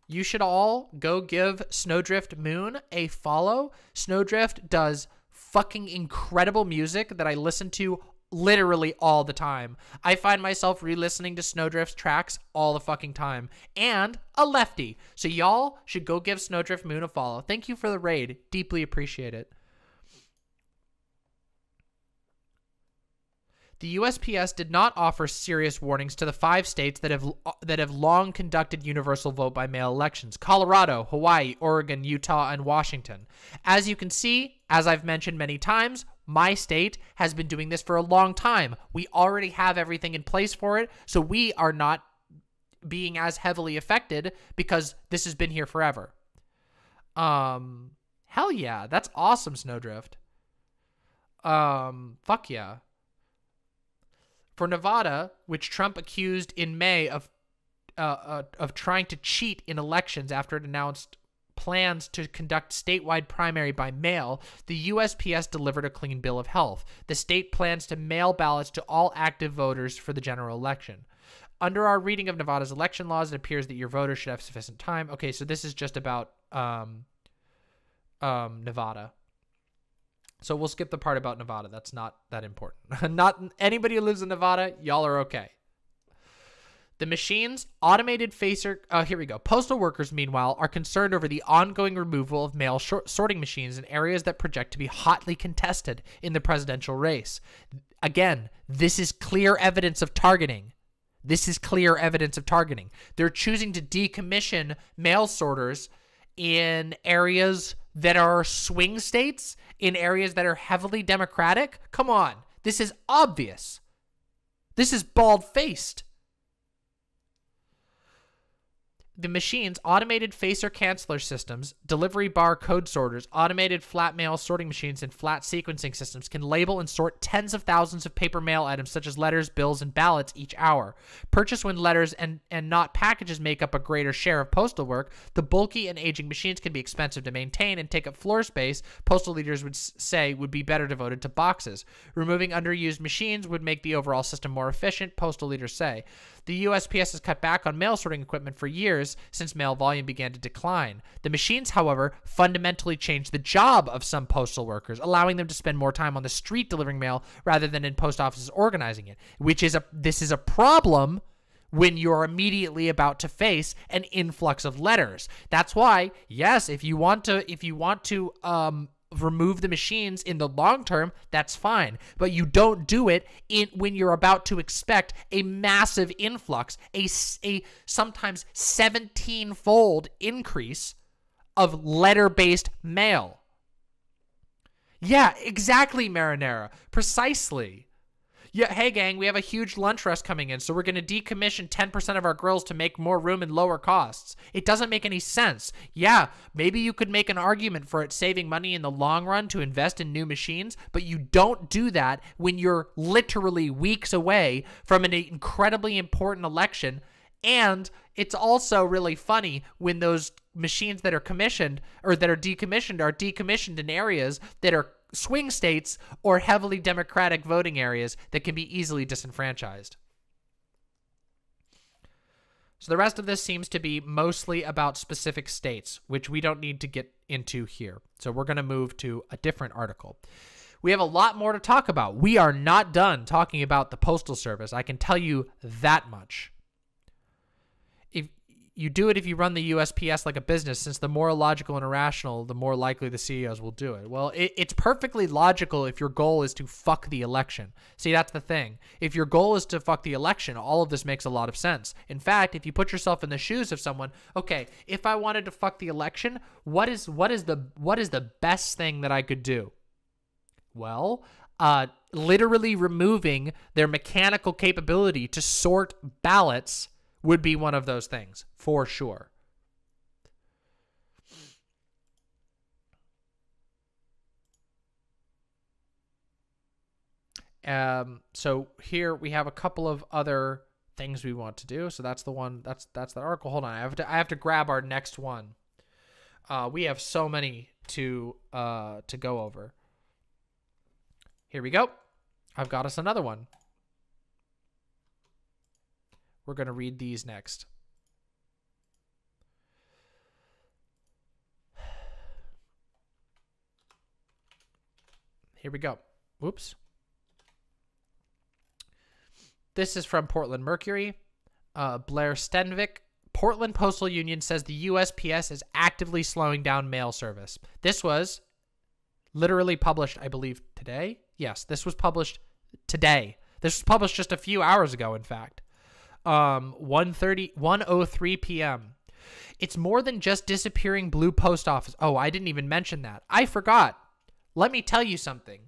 you should all go give Snowdrift Moon a follow. Snowdrift does fucking incredible music that I listen to literally all the time. I find myself re-listening to Snowdrift's tracks all the fucking time. And a lefty. So y'all should go give Snowdrift Moon a follow. Thank you for the raid. Deeply appreciate it. The USPS did not offer serious warnings to the five states that have that have long conducted universal vote by mail elections: Colorado, Hawaii, Oregon, Utah, and Washington. As you can see, as I've mentioned many times, my state has been doing this for a long time. We already have everything in place for it, so we are not being as heavily affected because this has been here forever. Um, hell yeah, that's awesome, Snowdrift. Um, fuck yeah. For Nevada, which Trump accused in May of uh, uh, of trying to cheat in elections after it announced plans to conduct statewide primary by mail, the USPS delivered a clean bill of health. The state plans to mail ballots to all active voters for the general election. Under our reading of Nevada's election laws, it appears that your voters should have sufficient time. Okay, so this is just about um, um, Nevada. So we'll skip the part about Nevada. That's not that important. (laughs) not anybody who lives in Nevada, y'all are okay. The machines, automated facer. Uh, here we go. Postal workers, meanwhile, are concerned over the ongoing removal of mail sorting machines in areas that project to be hotly contested in the presidential race. Again, this is clear evidence of targeting. This is clear evidence of targeting. They're choosing to decommission mail sorters in areas that are swing states, in areas that are heavily Democratic. Come on. This is obvious. This is bald faced. The machines, automated facer canceller systems, delivery bar code sorters, automated flat mail sorting machines, and flat sequencing systems can label and sort tens of thousands of paper mail items such as letters, bills, and ballots each hour. Purchased when letters and, and not packages make up a greater share of postal work, the bulky and aging machines can be expensive to maintain and take up floor space postal leaders would say would be better devoted to boxes. Removing underused machines would make the overall system more efficient, postal leaders say. The USPS has cut back on mail sorting equipment for years since mail volume began to decline. The machines, however, fundamentally changed the job of some postal workers, allowing them to spend more time on the street delivering mail rather than in post offices organizing it, which is a this is a problem when you're immediately about to face an influx of letters. That's why, yes, if you want to if you want to um remove the machines in the long term, that's fine. But you don't do it in when you're about to expect a massive influx, a, a sometimes 17-fold increase of letter-based mail. Yeah, exactly, Marinara. Precisely yeah, hey gang, we have a huge lunch rush coming in, so we're going to decommission 10% of our grills to make more room and lower costs. It doesn't make any sense. Yeah, maybe you could make an argument for it saving money in the long run to invest in new machines, but you don't do that when you're literally weeks away from an incredibly important election and it's also really funny when those machines that are commissioned or that are decommissioned are decommissioned in areas that are swing states or heavily Democratic voting areas that can be easily disenfranchised. So the rest of this seems to be mostly about specific states, which we don't need to get into here. So we're going to move to a different article. We have a lot more to talk about. We are not done talking about the Postal Service. I can tell you that much you do it if you run the USPS like a business, since the more logical and irrational, the more likely the CEOs will do it. Well, it, it's perfectly logical if your goal is to fuck the election. See, that's the thing. If your goal is to fuck the election, all of this makes a lot of sense. In fact, if you put yourself in the shoes of someone, okay, if I wanted to fuck the election, what is what is the what is the best thing that I could do? Well, uh, literally removing their mechanical capability to sort ballots would be one of those things for sure. Um, so here we have a couple of other things we want to do. So that's the one. That's that's the article. Hold on, I have to I have to grab our next one. Uh, we have so many to uh to go over. Here we go. I've got us another one. We're going to read these next. Here we go. Whoops. This is from Portland Mercury. Uh, Blair Stenvick. Portland Postal Union says the USPS is actively slowing down mail service. This was literally published, I believe, today. Yes, this was published today. This was published just a few hours ago, in fact um 1:30 1:03 p.m. It's more than just disappearing blue post office. Oh, I didn't even mention that. I forgot. Let me tell you something.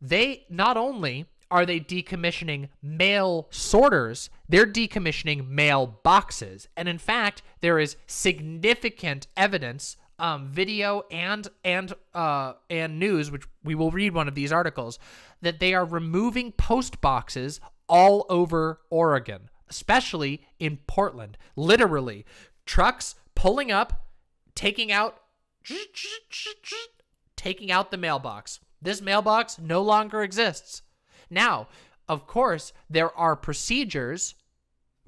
They not only are they decommissioning mail sorters, they're decommissioning mail boxes. And in fact, there is significant evidence um, video and and uh, and news, which we will read one of these articles, that they are removing post boxes all over Oregon especially in Portland. Literally, trucks pulling up, taking out taking out the mailbox. This mailbox no longer exists. Now, of course, there are procedures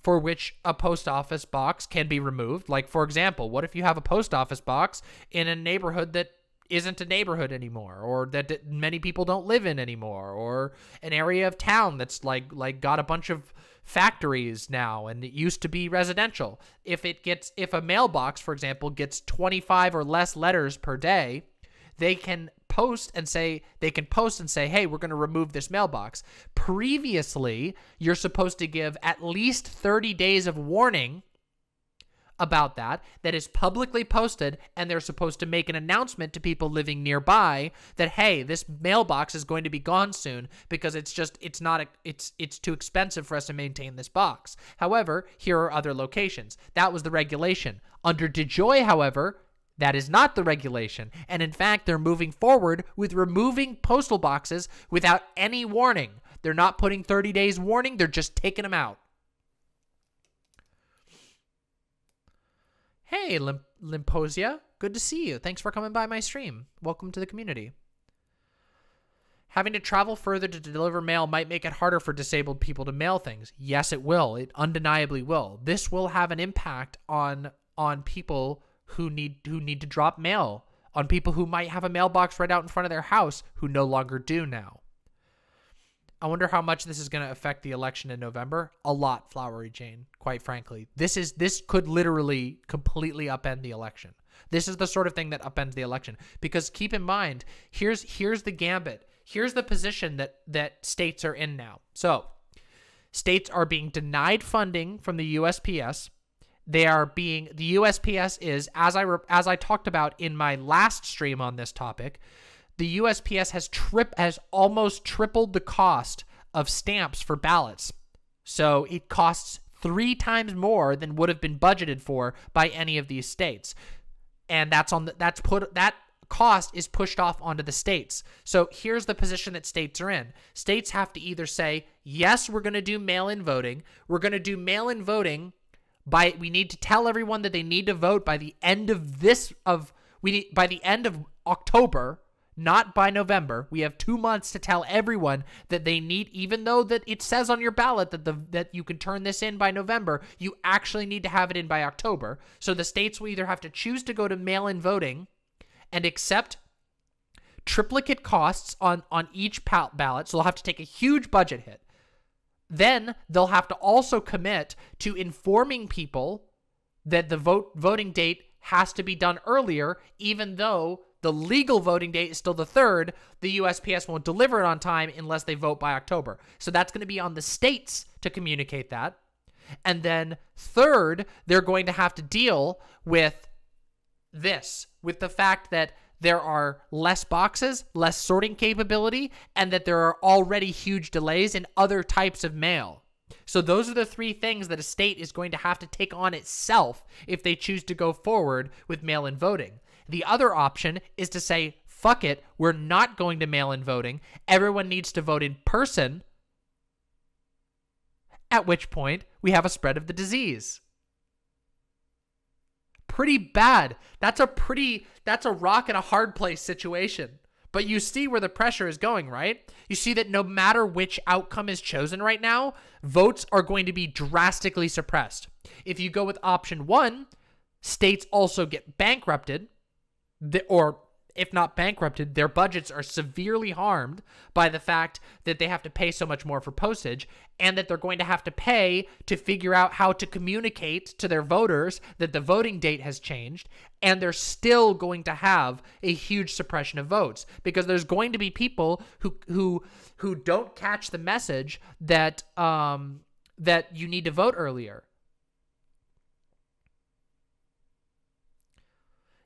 for which a post office box can be removed. Like, for example, what if you have a post office box in a neighborhood that isn't a neighborhood anymore or that many people don't live in anymore or an area of town that's like like got a bunch of factories now and it used to be residential. If it gets if a mailbox for example gets 25 or less letters per day they can post and say they can post and say hey we're going to remove this mailbox. Previously you're supposed to give at least 30 days of warning about that that is publicly posted and they're supposed to make an announcement to people living nearby that hey this mailbox is going to be gone soon because it's just it's not a, it's it's too expensive for us to maintain this box. However here are other locations. That was the regulation. Under DeJoy however that is not the regulation. And in fact they're moving forward with removing postal boxes without any warning. They're not putting 30 days warning. They're just taking them out Hey, Lim- Limposia. Good to see you. Thanks for coming by my stream. Welcome to the community. Having to travel further to deliver mail might make it harder for disabled people to mail things. Yes, it will. It undeniably will. This will have an impact on on people who need who need to drop mail, on people who might have a mailbox right out in front of their house who no longer do now. I wonder how much this is going to affect the election in November. A lot, Flowery Jane, quite frankly. This is this could literally completely upend the election. This is the sort of thing that upends the election because keep in mind, here's here's the gambit. Here's the position that that states are in now. So, states are being denied funding from the USPS. They are being the USPS is as I as I talked about in my last stream on this topic, the USPS has trip has almost tripled the cost of stamps for ballots. So it costs three times more than would have been budgeted for by any of these states. And that's on the, that's put that cost is pushed off onto the states. So here's the position that states are in. States have to either say, "Yes, we're going to do mail-in voting. We're going to do mail-in voting by we need to tell everyone that they need to vote by the end of this of we need by the end of October not by November. We have two months to tell everyone that they need, even though that it says on your ballot that the that you can turn this in by November, you actually need to have it in by October. So the states will either have to choose to go to mail-in voting and accept triplicate costs on on each ballot, so they'll have to take a huge budget hit. Then they'll have to also commit to informing people that the vote voting date has to be done earlier, even though the legal voting date is still the third. The USPS won't deliver it on time unless they vote by October. So that's going to be on the states to communicate that. And then third, they're going to have to deal with this, with the fact that there are less boxes, less sorting capability, and that there are already huge delays in other types of mail. So those are the three things that a state is going to have to take on itself if they choose to go forward with mail-in voting. The other option is to say, fuck it, we're not going to mail in voting. Everyone needs to vote in person. At which point, we have a spread of the disease. Pretty bad. That's a pretty, that's a rock and a hard place situation. But you see where the pressure is going, right? You see that no matter which outcome is chosen right now, votes are going to be drastically suppressed. If you go with option one, states also get bankrupted the, or if not bankrupted, their budgets are severely harmed by the fact that they have to pay so much more for postage and that they're going to have to pay to figure out how to communicate to their voters that the voting date has changed. And they're still going to have a huge suppression of votes because there's going to be people who, who, who don't catch the message that, um, that you need to vote earlier.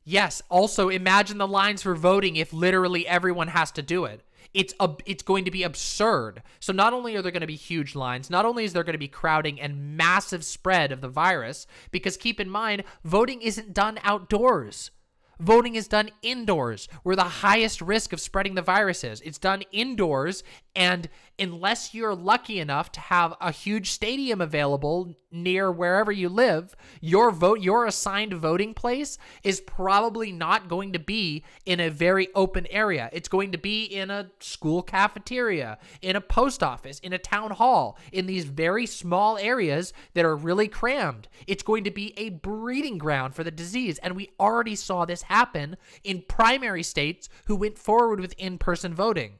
Yes. Also, imagine the lines for voting if literally everyone has to do it. It's a, it's going to be absurd. So not only are there going to be huge lines, not only is there going to be crowding and massive spread of the virus, because keep in mind, voting isn't done outdoors. Voting is done indoors, where the highest risk of spreading the virus is. It's done indoors, and unless you're lucky enough to have a huge stadium available near wherever you live, your vote, your assigned voting place is probably not going to be in a very open area. It's going to be in a school cafeteria, in a post office, in a town hall, in these very small areas that are really crammed. It's going to be a breeding ground for the disease. And we already saw this happen in primary states who went forward with in person voting.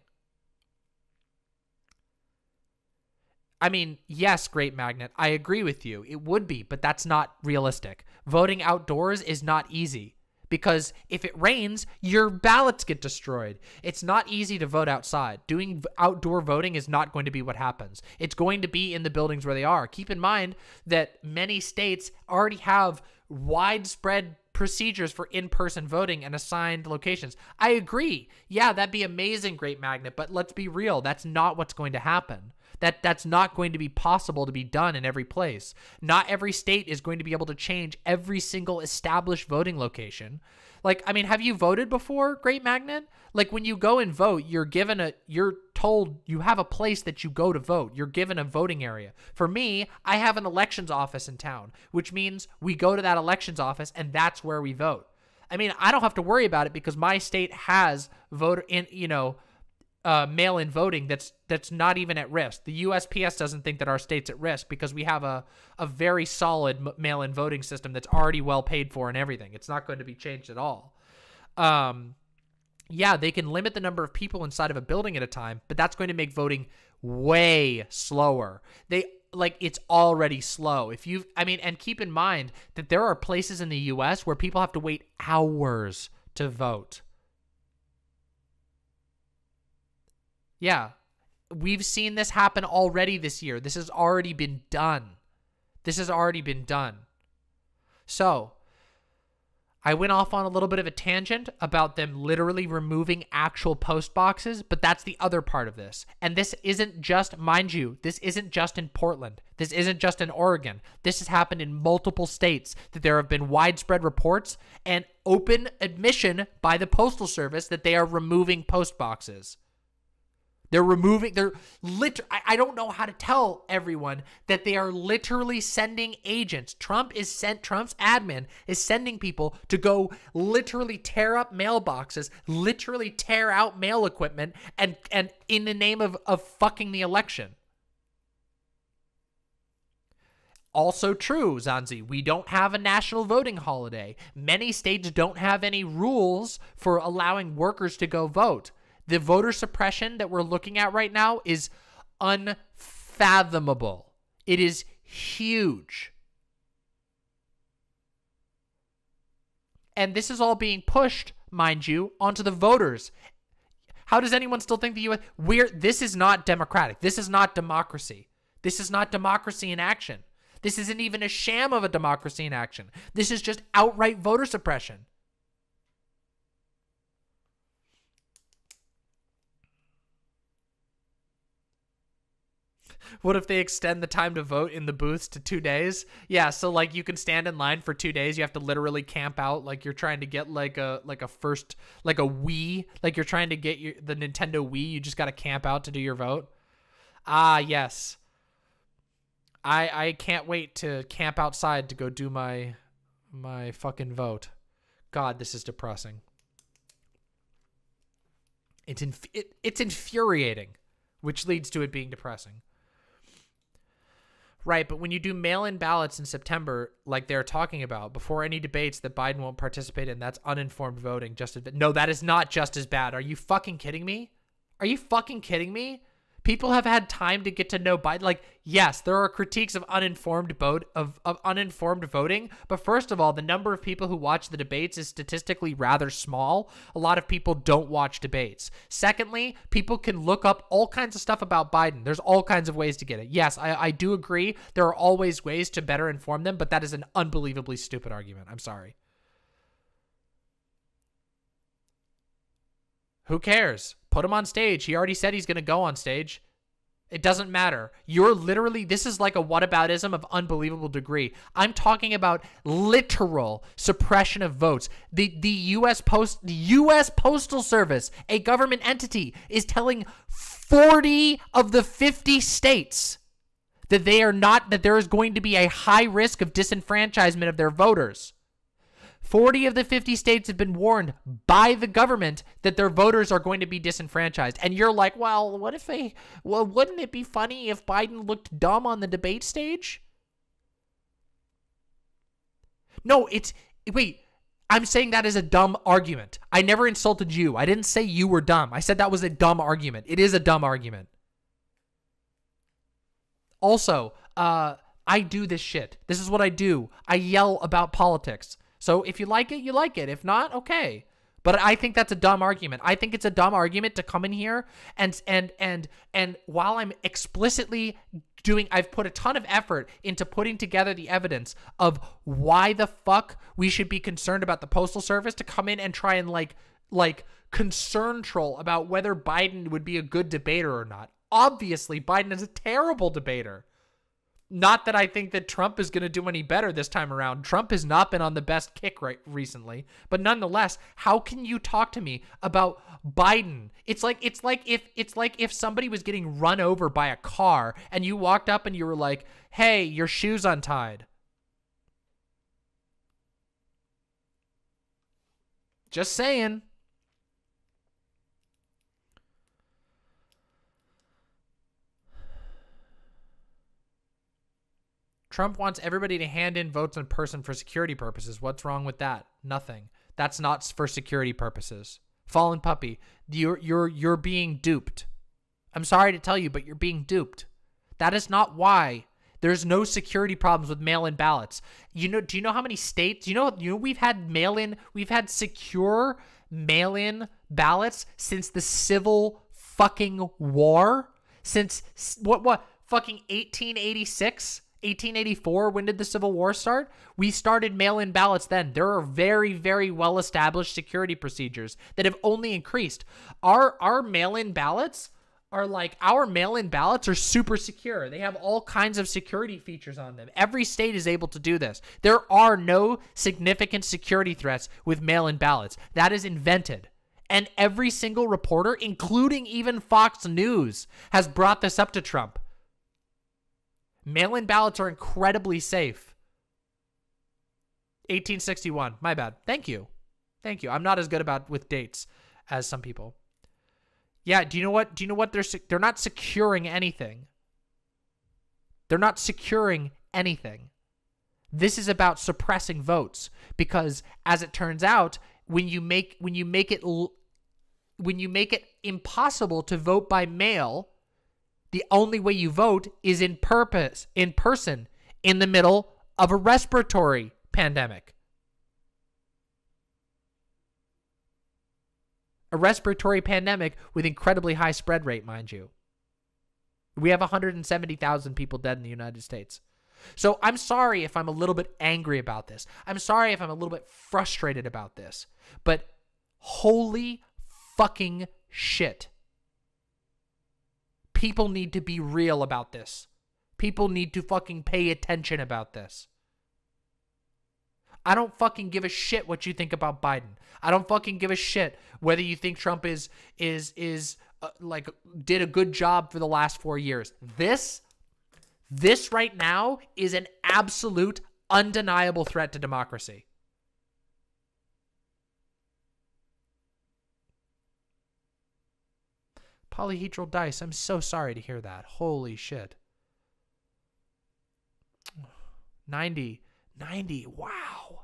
I mean, yes, Great Magnet, I agree with you. It would be, but that's not realistic. Voting outdoors is not easy because if it rains, your ballots get destroyed. It's not easy to vote outside. Doing outdoor voting is not going to be what happens. It's going to be in the buildings where they are. Keep in mind that many states already have widespread procedures for in-person voting and assigned locations. I agree. Yeah, that'd be amazing, Great Magnet, but let's be real. That's not what's going to happen. That that's not going to be possible to be done in every place. Not every state is going to be able to change every single established voting location. Like, I mean, have you voted before, Great Magnet? Like when you go and vote, you're given a you're told you have a place that you go to vote. You're given a voting area. For me, I have an elections office in town, which means we go to that elections office and that's where we vote. I mean, I don't have to worry about it because my state has voter in, you know, uh, mail-in voting that's that's not even at risk. The USPS doesn't think that our state's at risk because we have a a very solid mail-in voting system that's already well paid for and everything. It's not going to be changed at all. Um, yeah, they can limit the number of people inside of a building at a time, but that's going to make voting way slower. They like it's already slow. If you I mean and keep in mind that there are places in the US where people have to wait hours to vote. Yeah. We've seen this happen already this year. This has already been done. This has already been done. So, I went off on a little bit of a tangent about them literally removing actual post boxes, but that's the other part of this. And this isn't just, mind you, this isn't just in Portland. This isn't just in Oregon. This has happened in multiple states that there have been widespread reports and open admission by the Postal Service that they are removing post boxes. They're removing, they're lit. I, I don't know how to tell everyone that they are literally sending agents. Trump is sent, Trump's admin is sending people to go literally tear up mailboxes, literally tear out mail equipment, and, and in the name of, of fucking the election. Also true, Zanzi, we don't have a national voting holiday. Many states don't have any rules for allowing workers to go vote. The voter suppression that we're looking at right now is unfathomable. It is huge. And this is all being pushed, mind you, onto the voters. How does anyone still think the US we're this is not democratic. This is not democracy. This is not democracy in action. This isn't even a sham of a democracy in action. This is just outright voter suppression. What if they extend the time to vote in the booths to two days? Yeah, so like you can stand in line for two days. You have to literally camp out like you're trying to get like a like a first like a Wii, like you're trying to get your the Nintendo Wii. You just got to camp out to do your vote. Ah, yes. I I can't wait to camp outside to go do my my fucking vote. God, this is depressing. It's inf- it, it's infuriating, which leads to it being depressing. Right, but when you do mail-in ballots in September, like they're talking about, before any debates that Biden won't participate in, that's uninformed voting. Just as, no, that is not just as bad. Are you fucking kidding me? Are you fucking kidding me? People have had time to get to know Biden. Like, yes, there are critiques of uninformed vote of, of uninformed voting, but first of all, the number of people who watch the debates is statistically rather small. A lot of people don't watch debates. Secondly, people can look up all kinds of stuff about Biden. There's all kinds of ways to get it. Yes, I, I do agree. There are always ways to better inform them, but that is an unbelievably stupid argument. I'm sorry. Who cares? Put him on stage. He already said he's going to go on stage. It doesn't matter. You're literally, this is like a whataboutism of unbelievable degree. I'm talking about literal suppression of votes. The, the U.S. Post, the U.S. Postal Service, a government entity, is telling 40 of the 50 states that they are not, that there is going to be a high risk of disenfranchisement of their voters. 40 of the 50 states have been warned by the government that their voters are going to be disenfranchised. And you're like, well, what if they, well, wouldn't it be funny if Biden looked dumb on the debate stage? No, it's, wait, I'm saying that is a dumb argument. I never insulted you. I didn't say you were dumb. I said that was a dumb argument. It is a dumb argument. Also, uh, I do this shit. This is what I do. I yell about politics. So if you like it, you like it. If not, okay. But I think that's a dumb argument. I think it's a dumb argument to come in here and and and and while I'm explicitly doing I've put a ton of effort into putting together the evidence of why the fuck we should be concerned about the postal service to come in and try and like like concern troll about whether Biden would be a good debater or not. Obviously, Biden is a terrible debater. Not that I think that Trump is going to do any better this time around. Trump has not been on the best kick right recently. But nonetheless, how can you talk to me about Biden? It's like it's like if it's like if somebody was getting run over by a car and you walked up and you were like, "Hey, your shoe's untied." Just saying. Trump wants everybody to hand in votes in person for security purposes. What's wrong with that? Nothing. That's not for security purposes. Fallen puppy, you're you're you're being duped. I'm sorry to tell you, but you're being duped. That is not why there's no security problems with mail-in ballots. You know, do you know how many states? You know, you know we've had mail-in, we've had secure mail-in ballots since the Civil fucking War, since what what fucking 1886. 1884, when did the Civil War start? We started mail in ballots then. There are very, very well established security procedures that have only increased. Our, our mail in ballots are like our mail in ballots are super secure. They have all kinds of security features on them. Every state is able to do this. There are no significant security threats with mail in ballots. That is invented. And every single reporter, including even Fox News, has brought this up to Trump. Mail-in ballots are incredibly safe. 1861. My bad. Thank you. Thank you. I'm not as good about with dates as some people. Yeah, do you know what? Do you know what they're they're not securing anything. They're not securing anything. This is about suppressing votes because as it turns out, when you make when you make it when you make it impossible to vote by mail, the only way you vote is in purpose, in person, in the middle of a respiratory pandemic. A respiratory pandemic with incredibly high spread rate, mind you. We have 170,000 people dead in the United States. So I'm sorry if I'm a little bit angry about this. I'm sorry if I'm a little bit frustrated about this. But holy fucking shit. People need to be real about this. People need to fucking pay attention about this. I don't fucking give a shit what you think about Biden. I don't fucking give a shit whether you think Trump is is is uh, like did a good job for the last 4 years. This this right now is an absolute undeniable threat to democracy. Polyhedral dice. I'm so sorry to hear that. Holy shit. 90. 90. Wow.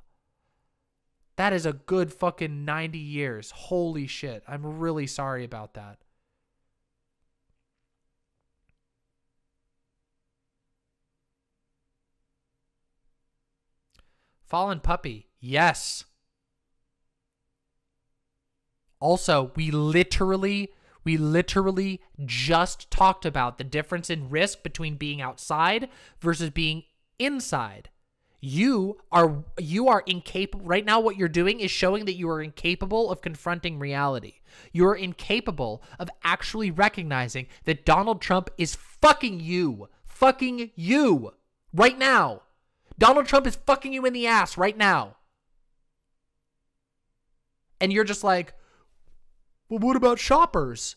That is a good fucking 90 years. Holy shit. I'm really sorry about that. Fallen Puppy. Yes. Also, we literally we literally just talked about the difference in risk between being outside versus being inside. You are you are incapable right now what you're doing is showing that you are incapable of confronting reality. You're incapable of actually recognizing that Donald Trump is fucking you. Fucking you right now. Donald Trump is fucking you in the ass right now. And you're just like, "Well, what about shoppers?"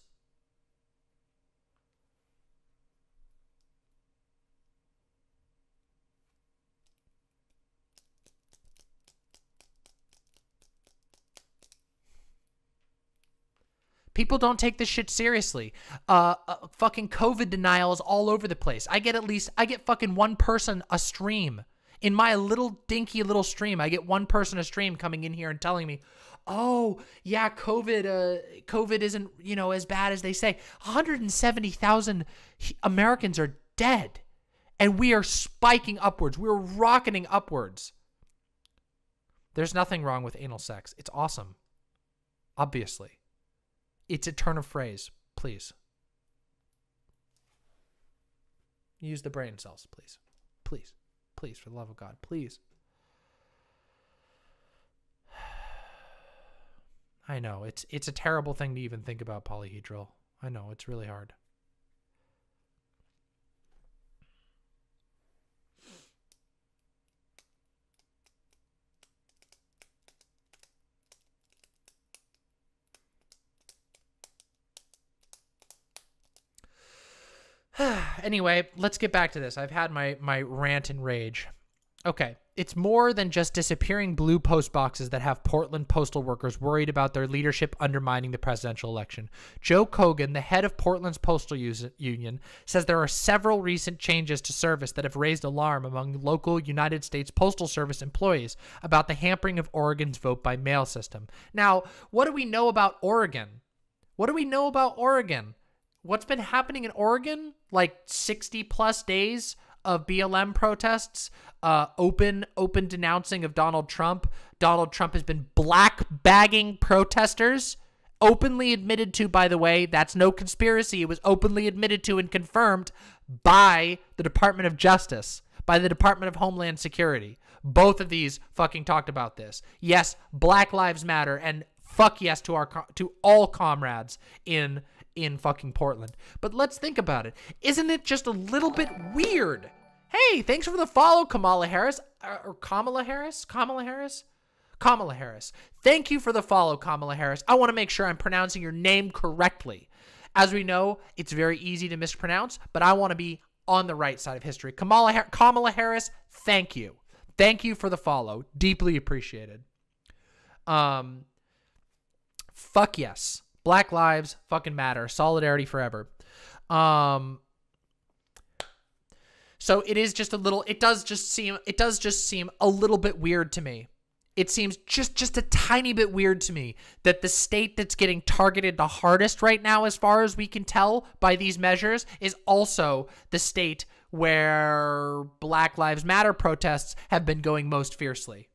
People don't take this shit seriously. Uh, uh, fucking COVID denial is all over the place. I get at least, I get fucking one person a stream. In my little dinky little stream, I get one person a stream coming in here and telling me, oh, yeah, COVID, uh, COVID isn't, you know, as bad as they say. 170,000 Americans are dead. And we are spiking upwards. We're rocketing upwards. There's nothing wrong with anal sex. It's awesome. Obviously. It's a turn of phrase, please. Use the brain cells, please. Please. Please, for the love of God, please. I know it's it's a terrible thing to even think about polyhedral. I know it's really hard. (sighs) anyway, let's get back to this. I've had my my rant and rage. Okay, it's more than just disappearing blue post boxes that have Portland postal workers worried about their leadership undermining the presidential election. Joe Kogan, the head of Portland's postal union, says there are several recent changes to service that have raised alarm among local United States Postal Service employees about the hampering of Oregon's vote by mail system. Now, what do we know about Oregon? What do we know about Oregon? what's been happening in Oregon, like 60 plus days of BLM protests, uh, open open denouncing of Donald Trump. Donald Trump has been black bagging protesters, openly admitted to, by the way. That's no conspiracy. It was openly admitted to and confirmed by the Department of Justice, by the Department of Homeland Security. Both of these fucking talked about this. Yes, Black Lives Matter, and fuck yes to our to all comrades in in fucking Portland. But let's think about it. Isn't it just a little bit weird? Hey, thanks for the follow, Kamala Harris. Uh, or Kamala Harris? Kamala Harris? Kamala Harris. Thank you for the follow, Kamala Harris. I want to make sure I'm pronouncing your name correctly. As we know, it's very easy to mispronounce, but I want to be on the right side of history. Kamala, Har Kamala Harris, thank you. Thank you for the follow. Deeply appreciated. Um, fuck yes. Black lives fucking matter. Solidarity forever. Um so it is just a little it does just seem it does just seem a little bit weird to me. It seems just just a tiny bit weird to me that the state that's getting targeted the hardest right now as far as we can tell by these measures is also the state where Black Lives Matter protests have been going most fiercely.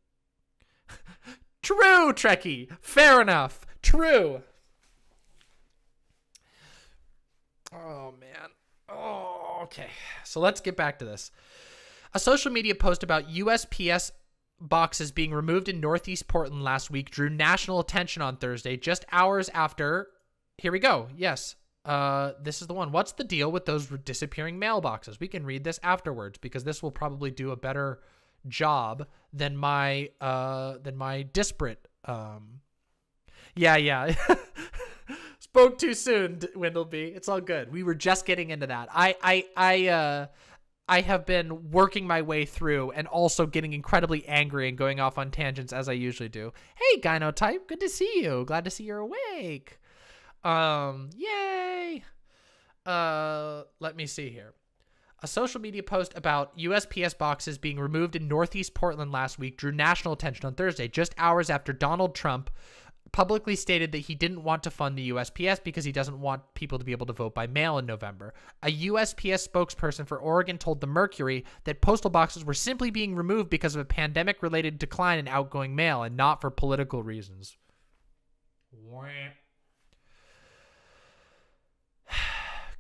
(laughs) True, Trekkie. Fair enough. True. Oh, man. Oh, okay. So let's get back to this. A social media post about USPS boxes being removed in Northeast Portland last week drew national attention on Thursday, just hours after. Here we go. Yes. Uh, this is the one. What's the deal with those disappearing mailboxes? We can read this afterwards because this will probably do a better job than my uh than my disparate um yeah yeah (laughs) spoke too soon, Windleby. It's all good. We were just getting into that. I I I uh I have been working my way through and also getting incredibly angry and going off on tangents as I usually do. Hey, Gynotype, good to see you. Glad to see you're awake. Um, yay. Uh, let me see here. A social media post about USPS boxes being removed in Northeast Portland last week drew national attention on Thursday, just hours after Donald Trump publicly stated that he didn't want to fund the USPS because he doesn't want people to be able to vote by mail in November. A USPS spokesperson for Oregon told the Mercury that postal boxes were simply being removed because of a pandemic related decline in outgoing mail and not for political reasons.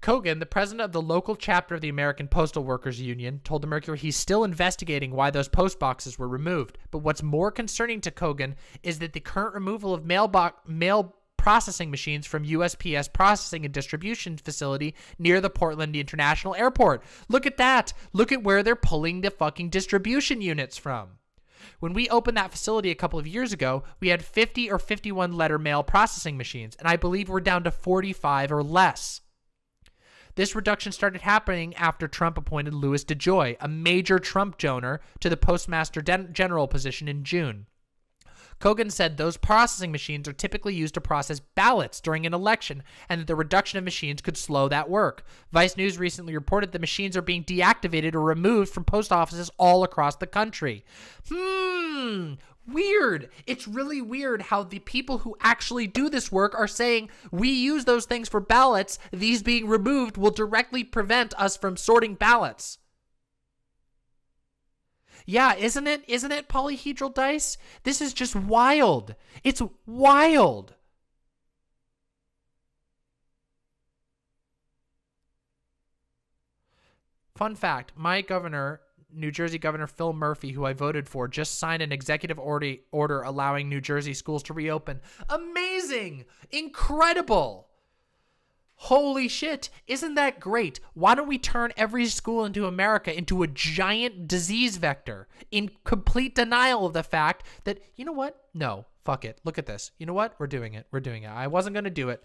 Kogan, the president of the local chapter of the American Postal Workers Union, told the Mercury he's still investigating why those post boxes were removed. But what's more concerning to Kogan is that the current removal of mailbox mail processing machines from USPS processing and distribution facility near the Portland International Airport. Look at that. Look at where they're pulling the fucking distribution units from. When we opened that facility a couple of years ago, we had 50 or 51 letter mail processing machines, and I believe we're down to 45 or less. This reduction started happening after Trump appointed Louis DeJoy, a major Trump donor, to the Postmaster General position in June. Kogan said those processing machines are typically used to process ballots during an election and that the reduction of machines could slow that work. Vice News recently reported the machines are being deactivated or removed from post offices all across the country. Hmm, weird. It's really weird how the people who actually do this work are saying we use those things for ballots. These being removed will directly prevent us from sorting ballots. Yeah, isn't it? Isn't it polyhedral dice? This is just wild. It's wild. Fun fact, my governor, New Jersey Governor Phil Murphy, who I voted for, just signed an executive order, allowing New Jersey schools to reopen. Amazing! Incredible! Holy shit, isn't that great? Why don't we turn every school into America into a giant disease vector in complete denial of the fact that, you know what? No, fuck it. Look at this. You know what? We're doing it. We're doing it. I wasn't going to do it.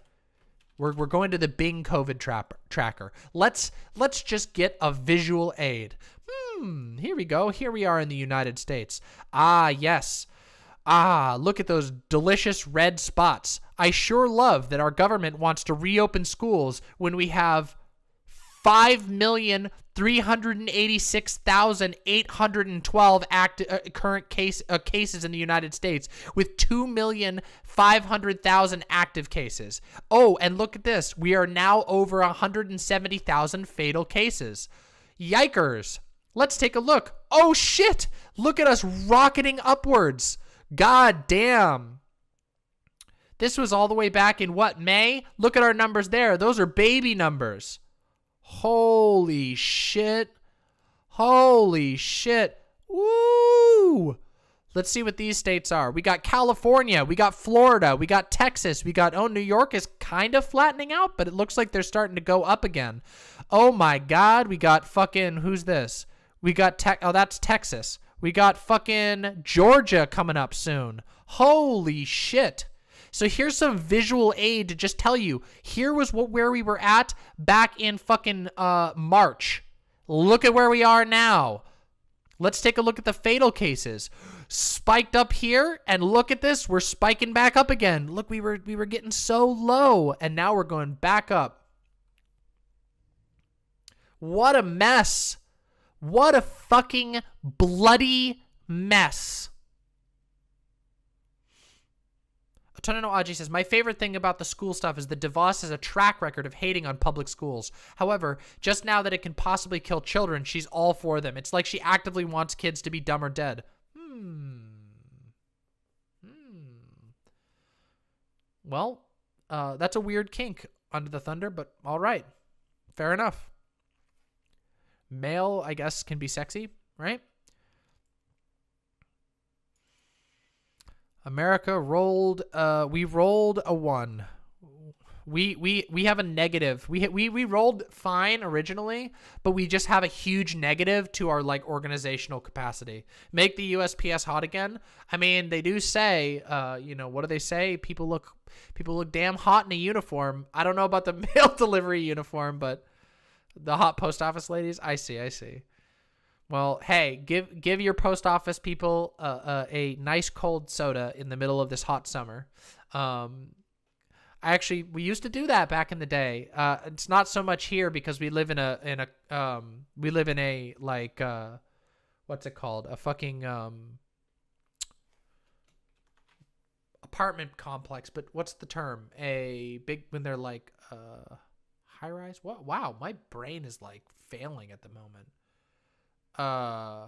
We're, we're going to the Bing COVID trap, tracker. Let's let's just get a visual aid. Hmm, here we go. Here we are in the United States. Ah, yes. Ah, look at those delicious red spots. I sure love that our government wants to reopen schools when we have 5,386,812 act uh, current case uh, cases in the United States with 2,500,000 active cases. Oh, and look at this. We are now over 170,000 fatal cases. Yikers. Let's take a look. Oh shit. Look at us rocketing upwards. God damn. This was all the way back in what, May? Look at our numbers there. Those are baby numbers. Holy shit. Holy shit. Woo! Let's see what these states are. We got California, we got Florida, we got Texas, we got, oh, New York is kind of flattening out, but it looks like they're starting to go up again. Oh my God, we got fucking, who's this? We got, tech. oh, that's Texas. We got fucking Georgia coming up soon. Holy shit. So here's some visual aid to just tell you. Here was what where we were at back in fucking uh March. Look at where we are now. Let's take a look at the fatal cases. Spiked up here and look at this, we're spiking back up again. Look, we were we were getting so low and now we're going back up. What a mess. What a fucking bloody mess. Tonino Aji says, My favorite thing about the school stuff is that DeVos has a track record of hating on public schools. However, just now that it can possibly kill children, she's all for them. It's like she actively wants kids to be dumb or dead. Hmm. Hmm. Well, uh, that's a weird kink under the thunder, but all right. Fair enough male, I guess, can be sexy, right? America rolled uh we rolled a 1. We we we have a negative. We we we rolled fine originally, but we just have a huge negative to our like organizational capacity. Make the USPS hot again. I mean, they do say uh you know, what do they say? People look people look damn hot in a uniform. I don't know about the (laughs) mail delivery uniform, but the hot post office ladies. I see. I see. Well, hey, give give your post office people uh, uh, a nice cold soda in the middle of this hot summer. Um, I actually we used to do that back in the day. Uh, it's not so much here because we live in a in a um we live in a like uh what's it called a fucking um apartment complex. But what's the term? A big when they're like uh high rise. What? Wow, my brain is like failing at the moment. Uh.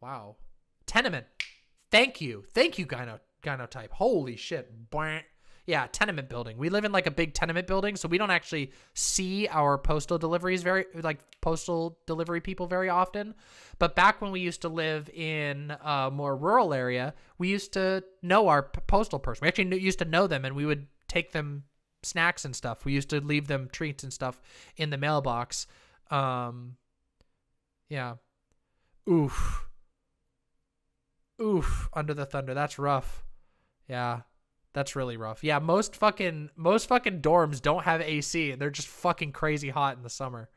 Wow. Tenement. Thank you. Thank you, gyno gynotype. Holy shit. Blank. Yeah, tenement building. We live in like a big tenement building, so we don't actually see our postal deliveries very like postal delivery people very often. But back when we used to live in a more rural area, we used to know our postal person. We actually knew, used to know them, and we would take them snacks and stuff. We used to leave them treats and stuff in the mailbox. Um, yeah. Oof. Oof. Under the thunder. That's rough. Yeah. That's really rough. Yeah, most fucking most fucking dorms don't have AC they're just fucking crazy hot in the summer.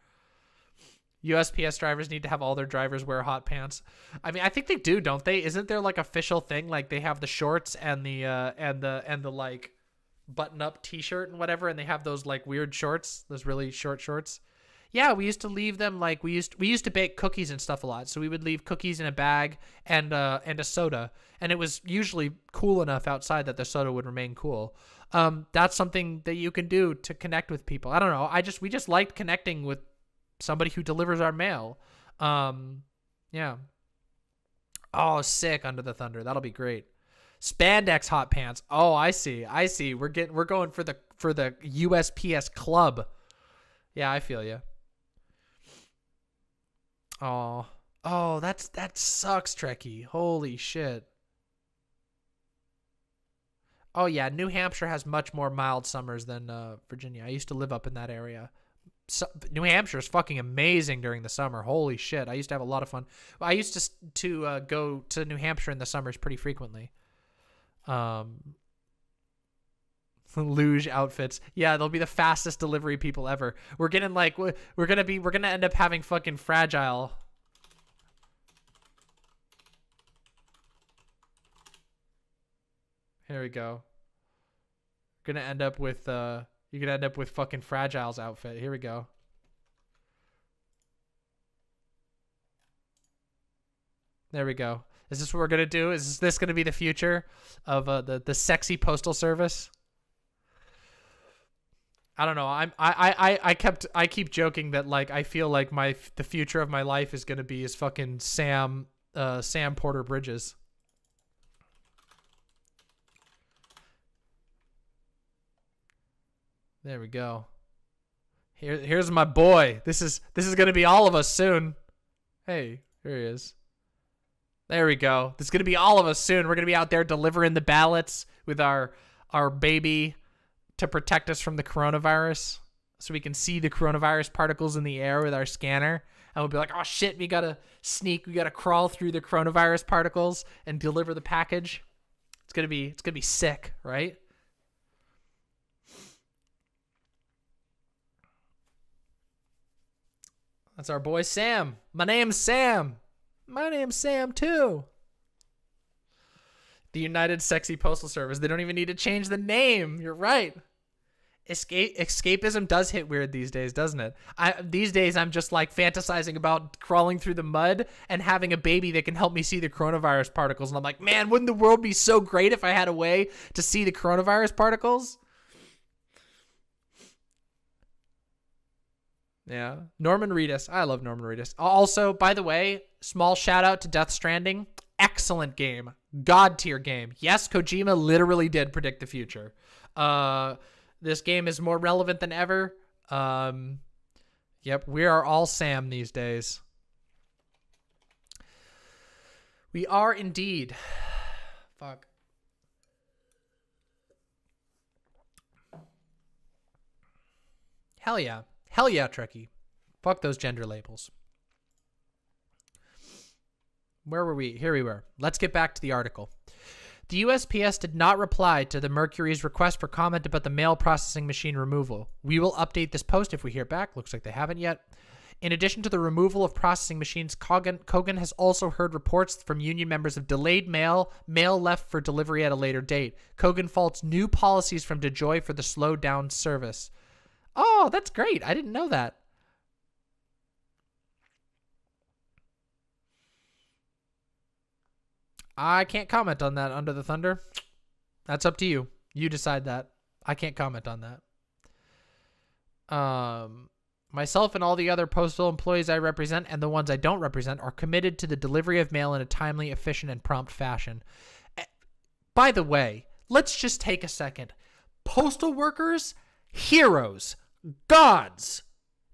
USPS drivers need to have all their drivers wear hot pants. I mean, I think they do, don't they? Isn't there like official thing like they have the shorts and the uh and the and the like button up t-shirt and whatever and they have those like weird shorts, those really short shorts? Yeah, we used to leave them like we used we used to bake cookies and stuff a lot. So we would leave cookies in a bag and uh and a soda, and it was usually cool enough outside that the soda would remain cool. Um, that's something that you can do to connect with people. I don't know. I just we just liked connecting with somebody who delivers our mail. Um, yeah. Oh, sick under the thunder. That'll be great. Spandex hot pants. Oh, I see. I see. We're getting we're going for the for the USPS club. Yeah, I feel you. Oh, oh, that's that sucks, Trekkie. Holy shit. Oh yeah, New Hampshire has much more mild summers than uh, Virginia. I used to live up in that area. So, New Hampshire is fucking amazing during the summer. Holy shit! I used to have a lot of fun. I used to to uh, go to New Hampshire in the summers pretty frequently. Um, luge outfits. Yeah, they'll be the fastest delivery people ever. We're getting like we're gonna be we're gonna end up having fucking fragile. Here we go. Gonna end up with uh you're gonna end up with fucking fragile's outfit. Here we go. There we go. Is this what we're gonna do? Is this gonna be the future of uh, the the sexy postal service? I don't know. I'm I, I I kept I keep joking that like I feel like my the future of my life is gonna be is fucking Sam uh Sam Porter Bridges. There we go. Here here's my boy. This is this is gonna be all of us soon. Hey, here he is. There we go. This is gonna be all of us soon. We're gonna be out there delivering the ballots with our our baby to protect us from the coronavirus so we can see the coronavirus particles in the air with our scanner. And we'll be like oh shit we gotta sneak we gotta crawl through the coronavirus particles and deliver the package. It's gonna be it's gonna be sick right? That's our boy sam. My name's sam. My name's sam too the United Sexy Postal Service. They don't even need to change the name. You're right. Escape escapism does hit weird these days, doesn't it? I these days I'm just like fantasizing about crawling through the mud and having a baby that can help me see the coronavirus particles and I'm like, "Man, wouldn't the world be so great if I had a way to see the coronavirus particles?" Yeah. Norman Reedus. I love Norman Reedus. Also, by the way, small shout out to Death Stranding excellent game, god tier game. Yes, Kojima literally did predict the future. Uh, this game is more relevant than ever. Um, yep, we are all Sam these days. We are indeed. (sighs) Fuck. Hell yeah. Hell yeah, Trekkie. Fuck those gender labels. Where were we? Here we were. Let's get back to the article. The USPS did not reply to the Mercury's request for comment about the mail processing machine removal. We will update this post if we hear back. Looks like they haven't yet. In addition to the removal of processing machines, Kogan, Kogan has also heard reports from union members of delayed mail, mail left for delivery at a later date. Kogan faults new policies from DeJoy for the slowed down service. Oh, that's great. I didn't know that. I can't comment on that under the thunder. That's up to you. You decide that. I can't comment on that. Um myself and all the other postal employees I represent and the ones I don't represent are committed to the delivery of mail in a timely, efficient and prompt fashion. Eh, by the way, let's just take a second. Postal workers, heroes, gods.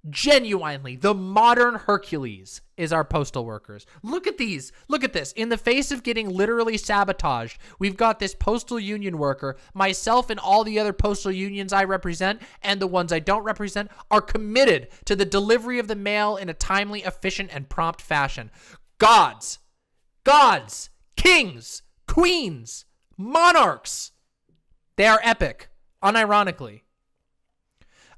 Genuinely, the modern Hercules is our postal workers. Look at these. Look at this. In the face of getting literally sabotaged, we've got this postal union worker, myself and all the other postal unions I represent and the ones I don't represent are committed to the delivery of the mail in a timely, efficient, and prompt fashion. Gods, gods, kings, queens, monarchs. They are epic, unironically.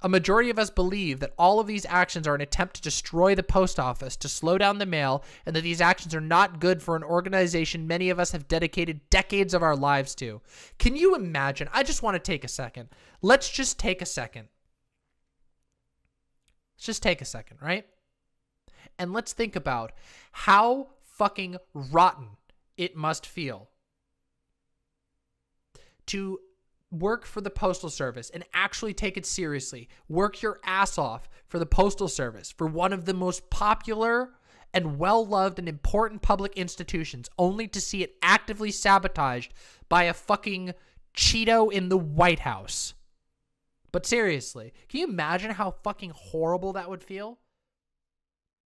A majority of us believe that all of these actions are an attempt to destroy the post office, to slow down the mail, and that these actions are not good for an organization many of us have dedicated decades of our lives to. Can you imagine? I just want to take a second. Let's just take a second. Let's just take a second, right? And let's think about how fucking rotten it must feel to work for the postal service and actually take it seriously. Work your ass off for the postal service, for one of the most popular and well-loved and important public institutions, only to see it actively sabotaged by a fucking Cheeto in the White House. But seriously, can you imagine how fucking horrible that would feel?